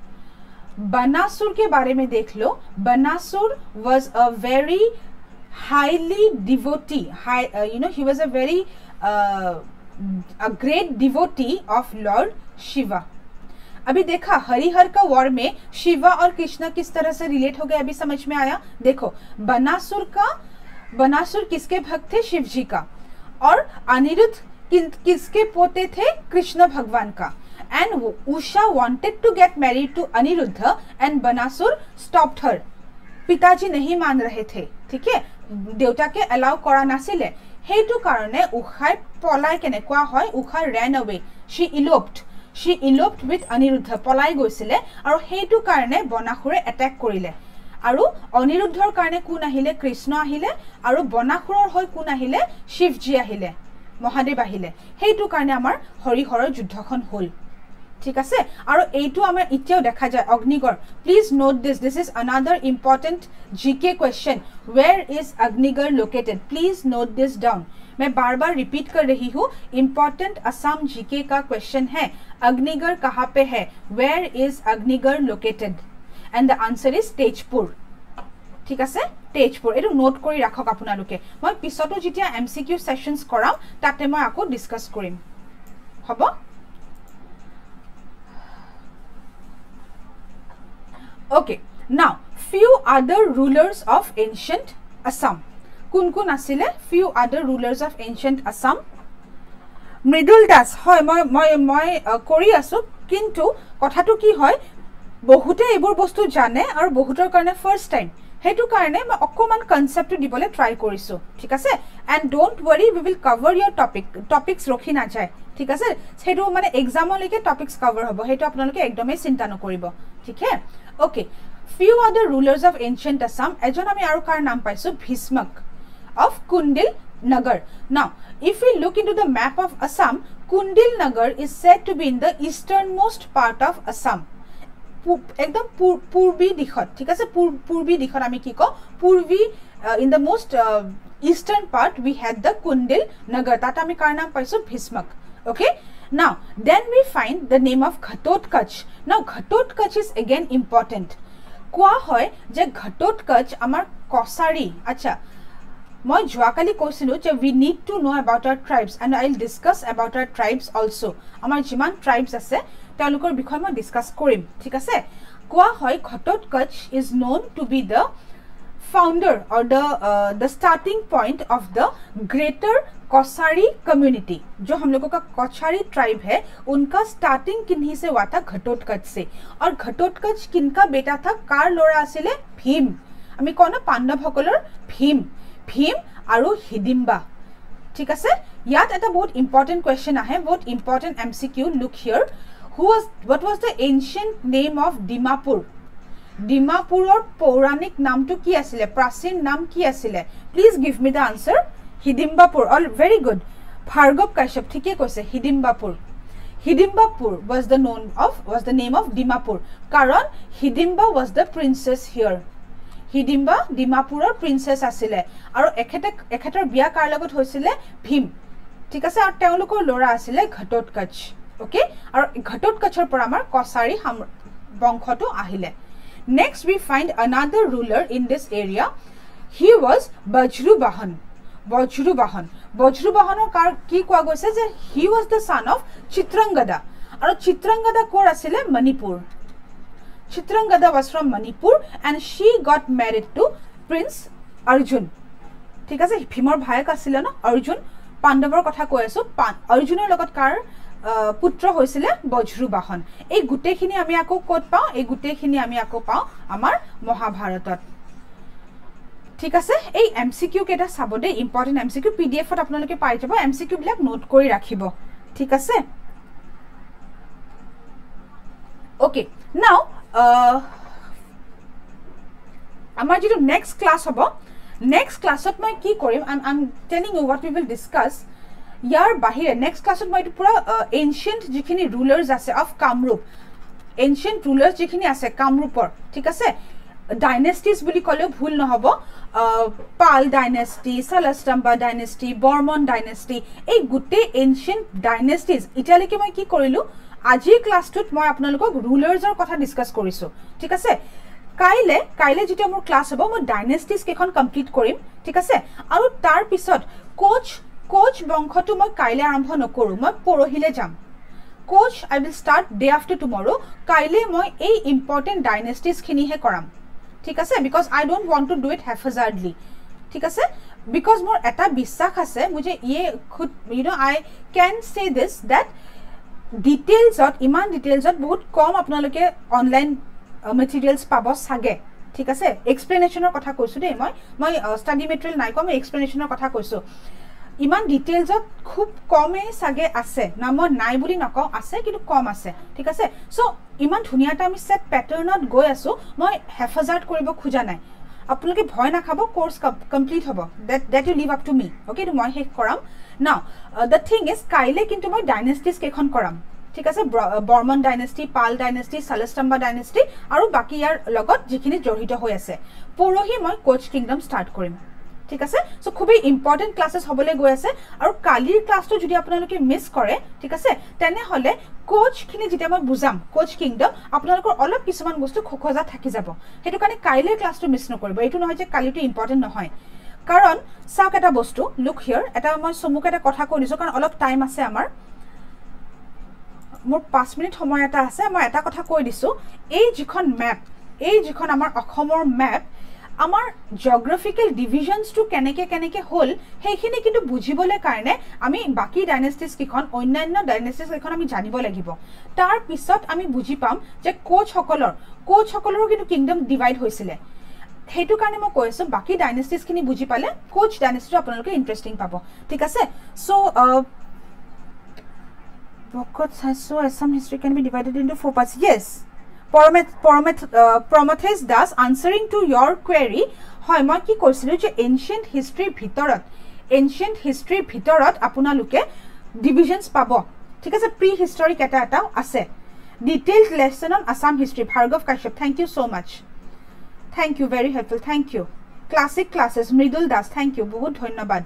Banasur के बारे में देख लो Banasur was a very highly devotee high uh, you know he was a very uh, a great devotee of lord shiva. अभी देखा हरिहर का वॉर में शिवा और कृष्णा किस तरह से रिलेट हो गए अभी समझ में आया? देखो बनासुर का बनासुर किसके भक्त थे? शिव जी का। और अनिरुद्ध कि, किसके पोते थे? कृष्ण भगवान का। And Usha wanted to get married to Aniruddha and Banasur stopped her पिताजी नहीं मान रहे थे ठीक है? দেউতাকে এলাউ কৰা নাছিলে। সেইটো কাৰণে উষাই পলাই কেনেকুৱা হয় Usha ran away she eloped she eloped with Aniruddha পলাই গৈছিলে আৰু সেইটো কাৰণে বনাসুৰে এটেক কৰিলে। আৰু অনিৰুদ্ধৰ কাৰণে কোন আহিলে? কৃষ্ণ আহিলে। আৰু বনাসুৰৰ হৈ কোন আহিলে? শিৱজী আহিলে। মহাদেৱ আহিলে। সেইটো কাৰণে আমাৰ হৰিহৰৰ যুদ্ধখন হ'ল। ঠিক আছে আৰু এইটো আমাৰ এতিয়াও দেখা যায় Agnigarh please note this this is another important G K question where is Agnigarh located please note this down मैं बार बार रिपीट कर रही हूँ इंपॉर्टेंट असम जीके का क्वेश्चन है अग्निगढ़ कहाँ पे है where is Agnigarh located and the answer is Tezpur ঠিক আছে তেজপুৰ এইটো নোট কৰি ৰাখক আপোনালোকে মই পিছতো যেতিয়া এম চি কিউ ছেশ্যনছ কৰাম তাতে মই আকৌ ডিছকাছ কৰিম হ'ব অ'কে নাও few other rulers of ancient Assam কোন কোন আছিলে? Few other rulers of ancient Assam Mridul Das হয় মই মই কৰি আছোঁ কিন্তু কথাটো কি হয়? বহুতে এইবোৰ বস্তু জানে আৰু বহুতৰ কাৰণে ফাৰ্ষ্ট টাইম সেইটো কাৰণে মই অকণমান কনচেপ্টটো দিবলৈ ট্ৰাই কৰিছোঁ ঠিক আছে? And don't worry we will cover your topic topics ৰখি নাযায় ঠিক আছে? সেইটো মানে এক্সামলৈকে টপিকছ কভাৰ হ'ব সেইটো আপোনালোকে একদমেই চিন্তা নকৰিব ঠিক? হে okay few are the rulers of ancient Assam এজন আমি আৰু কাৰ নাম পাইছোঁ? Bhishmak of Kundil Nagar now if you look into the map of Assam Kundil Nagar is said to be in the eastern most part of Assam একদম পূৰ্বী দিশত ঠিক আছে? পূৰ্বী দিশত আমি কি কওঁ? পূৰ্বী in the most eastern part we had the Kundil Nagar তাত আমি কাৰ নাম পাইছোঁ? Bhishmak okay now then we find the name of Ghatotkach now Ghatotkach is again important কোৱা হয় যে ঘটোৎকচ আমাৰ কছাৰী। আচ্ছা মই যোৱাকালি কৈছিলোঁ যে we need to know' about our tribes and I will discuss about our tribes also' আমাৰ যিমান ট্ৰাইবছ আছে তেওঁলোকৰ বিষয়ে মই ডিছকাছ কৰিম ঠিক আছে? কোৱা হয় Ghatotkach is known to be the founder और the the starting point of the greater कौसारी community जो हम लोगों का कौछारी ट्राइब है उनका स्टार्टिंग किन्हीं से हुआ था घटोत्कच से और घटोत्कच किनका बेटा था कार लोरा आसिले भीम আমি কওঁ ন পাণ্ডৱসকলৰ ভীম ভীম আৰু হিডিম্বা ঠিক আছে ইয়াত এটা বহুত ইম্পৰ্টেণ্ট কুৱেশ্যন আহে বহুত important M C Q look here who was what was the ancient name of Dimapur ডিমাপুৰৰ পৌৰাণিক নামটো কি আছিলে? প্ৰাচীন নাম কি আছিলে? Please give me the answer Hidimbapur all very good Bhargav Kashyap ঠিকেই কৈছে Hidimbapur Hidimbapur was the known of was the name of Dimapur. কাৰণ Hidimba was the princess here Hidimba ডিমাপুৰৰ প্ৰিন্সেছ আছিলে। আৰু এখেতে এখেতৰ বিয়া কাৰ লগত হৈছিলে? ভীম। ঠিক আছে আৰু তেওঁলোকৰ ল'ৰা আছিলে ঘটোৎকচ। অ'কে আৰু ঘটোৎকচৰ পৰা আমাৰ কছাৰী বংশটো আহিলে। Next, we find another ruler in this area. He was Bajrubahan. Bajrubahan. Kar koa goise je he was the son of Chitrangada. Aro Chitrangada kor asile Manipur. Chitrangada was from Manipur and she got married to Prince Arjun. ভায়েক আছিলে ন অৰ্জুন পাণ্ডৱৰ কথা কৈ আছো অৰ্জুনৰ লগত কাৰ পুত্ৰ হৈছিলে বজ্ৰুবাহন। এই গোটেইখিনি আমি আকৌ ক'ত পাওঁ? এই গোটেইখিনি আমি আকৌ পাওঁ আমাৰ মহাভাৰতত। ঠিক আছে? এই এম চি কিউ কেইটা চাব দেই important M C Q P D এফত আপোনালোকে পাই যাব। এম চি কিউবিলাক নোট কৰি ৰাখিব। ঠিক আছে? অ'কে নাও আমাৰ যিটো নেক্সট ক্লাছ হ'ব নেক্সট ক্লাছত মই কি কৰিম? I am telling you what we will discuss ইয়াৰ বাহিৰে নেক্সট ক্লাছত মই এইটো পূৰা এনচিয়েণ্ট যিখিনি ৰুলাৰ্ছ আছে অফ কামৰূপ এনচিয়েণ্ট ৰুলাৰ্ছ যিখিনি আছে কামৰূপৰ ঠিক আছে? ডাইনেষ্টিজ বুলি ক'লেও ভুল নহ'ব। Pal dynasty Salastambha dynasty Varman dynasty এই গোটেই এনচিয়েণ্ট ডাইনেষ্টিজ এতিয়ালৈকে মই কি কৰিলোঁ? আজিৰ ক্লাছটোত মই আপোনালোকক ৰুলাৰ্ছৰ কথা ডিছকাছ কৰিছোঁ ঠিক আছে? কাইলৈ কাইলৈ যেতিয়া মোৰ ক্লাছ হ'ব মই ডাইনেষ্টিজ কেইখন কমপ্লিট কৰিম ঠিক আছে? আৰু তাৰপিছত কোচ কোচ বংশটো মই কাইলৈ আৰম্ভ নকৰোঁ মই পৰহিলৈ যাম। Koch I will start day after tomorrow' কাইলৈ মই এই ইম্পৰ্টেণ্ট ডাইনেষ্টিজখিনিহে কৰাম। ঠিক আছে? Because I don't want to do it haphazardly ঠিক আছে? বিকজ মোৰ এটা বিশ্বাস আছে মোৰ যে ইয়ে খুদ ইউ ন' আই কেন চে দিছ ডেট ডিটেইলছত ইমান ডিটেইলছত বহুত কম আপোনালোকে অনলাইন মেটেৰিয়েলছ পাব চাগে। ঠিক আছে? এক্সপ্লেনেশ্যনৰ কথা কৈছোঁ দেই মই। মই ষ্টাডি মেটেৰিয়েল নাই কোৱা মই এক্সপ্লেনেশ্যনৰ কথা কৈছোঁ। ইমান ডিটেইলছত খুব কমেই চাগে আছে। না মই নাই বুলি নকওঁ আছে কিন্তু কম আছে ঠিক আছে? চ' ইমান ধুনীয়া এটা আমি ছেট পেটাৰ্ণত গৈ আছোঁ মই হেফাজাৰ্ট কৰিব খোজা নাই। আপোনালোকে ভয় নাখাব কৰ্চ কমপ্লিট হ'ব। That that you leave up to me okay মই শেষ কৰাম। নাও দ্য থিং ইজ কাইলৈ কিন্তু মই ডাইনেষ্টিজ কেইখন কৰাম ঠিক আছে? Varman dynasty Pal dynasty Salastambha dynasty আৰু বাকী ইয়াৰ লগত যিখিনি জড়িত হৈ আছে। পৰহি মই কোচ কিংডম ষ্টাৰ্ট কৰিম। ঠিক আছে? চ' খুবেই ইম্পৰ্টেণ্ট ক্লাছেছ হ'বলৈ গৈ আছে। আৰু কালিৰ ক্লাছটো যদি আপোনালোকে মিছ কৰে ঠিক আছে তেনেহ'লে কোচখিনি যেতিয়া মই বুজাম কোচ কিংডম আপোনালোকৰ অলপ কিছুমান বস্তু খোখোজা থাকি যাব। সেইটো কাৰণে কাইলৈ ক্লাছটো মিছ নকৰিব। এইটো নহয় যে কালিটো ইম্পৰ্টেণ্ট নহয়। কাৰণ চাওক এটা বস্তু লুক হিয়ৰ এটা মই চমুকে এটা কথা কৈ দিছোঁ কাৰণ অলপ টাইম আছে আমাৰ। মোৰ পাঁচ মিনিট সময় এটা আছে মই এটা কথা কৈ দিছোঁ। এই যিখন মেপ এই যিখন আমাৰ অসমৰ মেপ আমাৰ জিঅ'গ্ৰাফিকেল ডিভিজনছটো কেনেকৈ কেনেকৈ হ'ল সেইখিনি কিন্তু বুজিবলৈ কাৰণে আমি বাকী ডাইনেষ্টিজকেইখন অন্যান্য ডাইনেষ্টিজকেইখন আমি জানিব লাগিব। তাৰপিছত আমি বুজি পাম যে কোচসকলৰ কোচসকলৰো কিন্তু কিংডম ডিভাইড হৈছিলে। সেইটো কাৰণে মই কৈ আছোঁ বাকী ডাইনেষ্টিজখিনি বুজি পালে কোচ ডাইনেষ্টিটো আপোনালোকে ইণ্টাৰেষ্টিং পাব। ঠিক আছে? চ' বকত চাইছোঁ Assam history can be divided in four parts yes Pramathesh Das answering to your query হয় মই কি কৈছিলোঁ যে এনচিয়েণ্ট হিষ্ট্ৰীৰ ভিতৰত এনচিয়েণ্ট হিষ্ট্ৰীৰ ভিতৰত আপোনালোকে ডিভিজনছ পাব। ঠিক আছে প্ৰি হিষ্টৰিক এটা এটাও আছে। Detailed lesson on Assam history Bhargav Kashyap thank you so' much thank you very helpful thank you classic classes Mridul Das thank you বহুত ধন্যবাদ।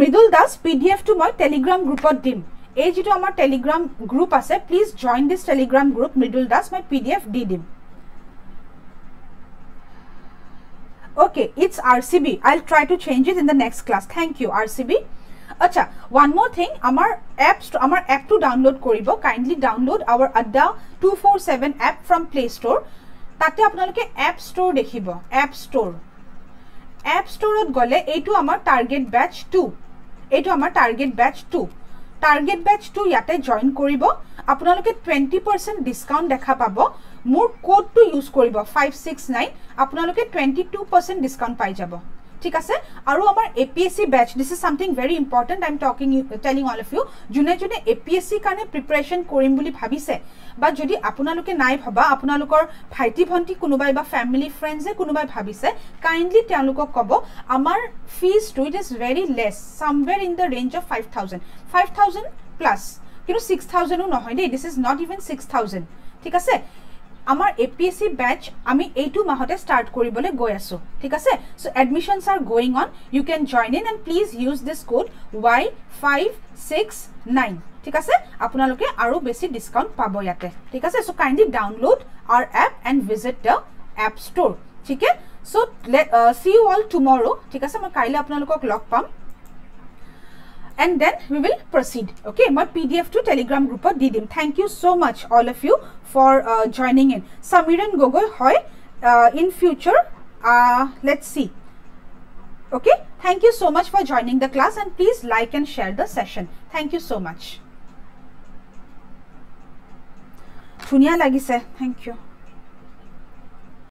মৃদুল দাস পি ডি এফটো মই টেলিগ্ৰাম গ্ৰুপত দিম। এই যিটো আমাৰ টেলিগ্ৰাম গ্ৰুপ আছে please join this Telegram group Mridul Das মই পি ডি এফ দি দিম। Okay it's R C B I try to change it in the next class thank you R C B আচ্ছা one more thing আমাৰ app আমাৰ এপটো download কৰিব kindly download our Adda two four seven app from Play Store তাতে আপোনালোকে app store দেখিব app store app ষ্ট'ৰত গ'লে এইটো আমাৰ টাৰ্গেট বেচ টু এইটো আমাৰ টাৰ্গেট বেচ টু ইয়াতে জইন কৰিব। আপোনালোকে টুৱেণ্টি পাৰ্চেণ্ট ডিছকাউণ্ট দেখা পাব। মোৰ কোডটো ইউজ কৰিব ফাইভ ছিক্স নাইন আপোনালোকে টুৱেণ্টি টু পাৰ্চেণ্ট ডিছকাউণ্ট পাই যাব। ঠিক আছে? আৰু আমাৰ A P S C batch this is something very important I am talking telling all of you যোনে যোনে এ পি এছ চিৰ কাৰণে প্ৰিপেৰেশ্যন কৰিম বুলি ভাবিছে বা যদি আপোনালোকে নাই ভবা আপোনালোকৰ ভাইটি ভণ্টি কোনোবাই বা ফেমিলি ফ্ৰেণ্ডছে কোনোবাই ভাবিছে কাইণ্ডলি তেওঁলোকক ক'ব আমাৰ ফিজটো it is very less somewhere in the range of five thousand five thousand plus কিন্তু ছিক্স থাউজেণ্ডো নহয় দেই this is not even six thousand ঠিক আছে? আমাৰ A P S C batch আমি এইটো মাহতে ষ্টাৰ্ট কৰিবলৈ গৈ আছোঁ ঠিক আছে? So' admissions are going on you can join in and please use this code Y five six nine ঠিক আছে? আপোনালোকে আৰু বেছি ডিছকাউণ্ট পাব ইয়াতে ঠিক আছে? So' kindly download our app and visit the app store ঠিক? So' let see you all tomorrow ঠিক আছে? মই কাইলৈ আপোনালোকক লগ পাম। and then we will proceed okay my pdf to telegram group di dim thank you so much all of you for uh, joining in samiran gogoi hoy uh, in future uh, let's see okay thank you so much for joining the class and please like and share the session thank you so much ধুনীয়া লাগিছে thank you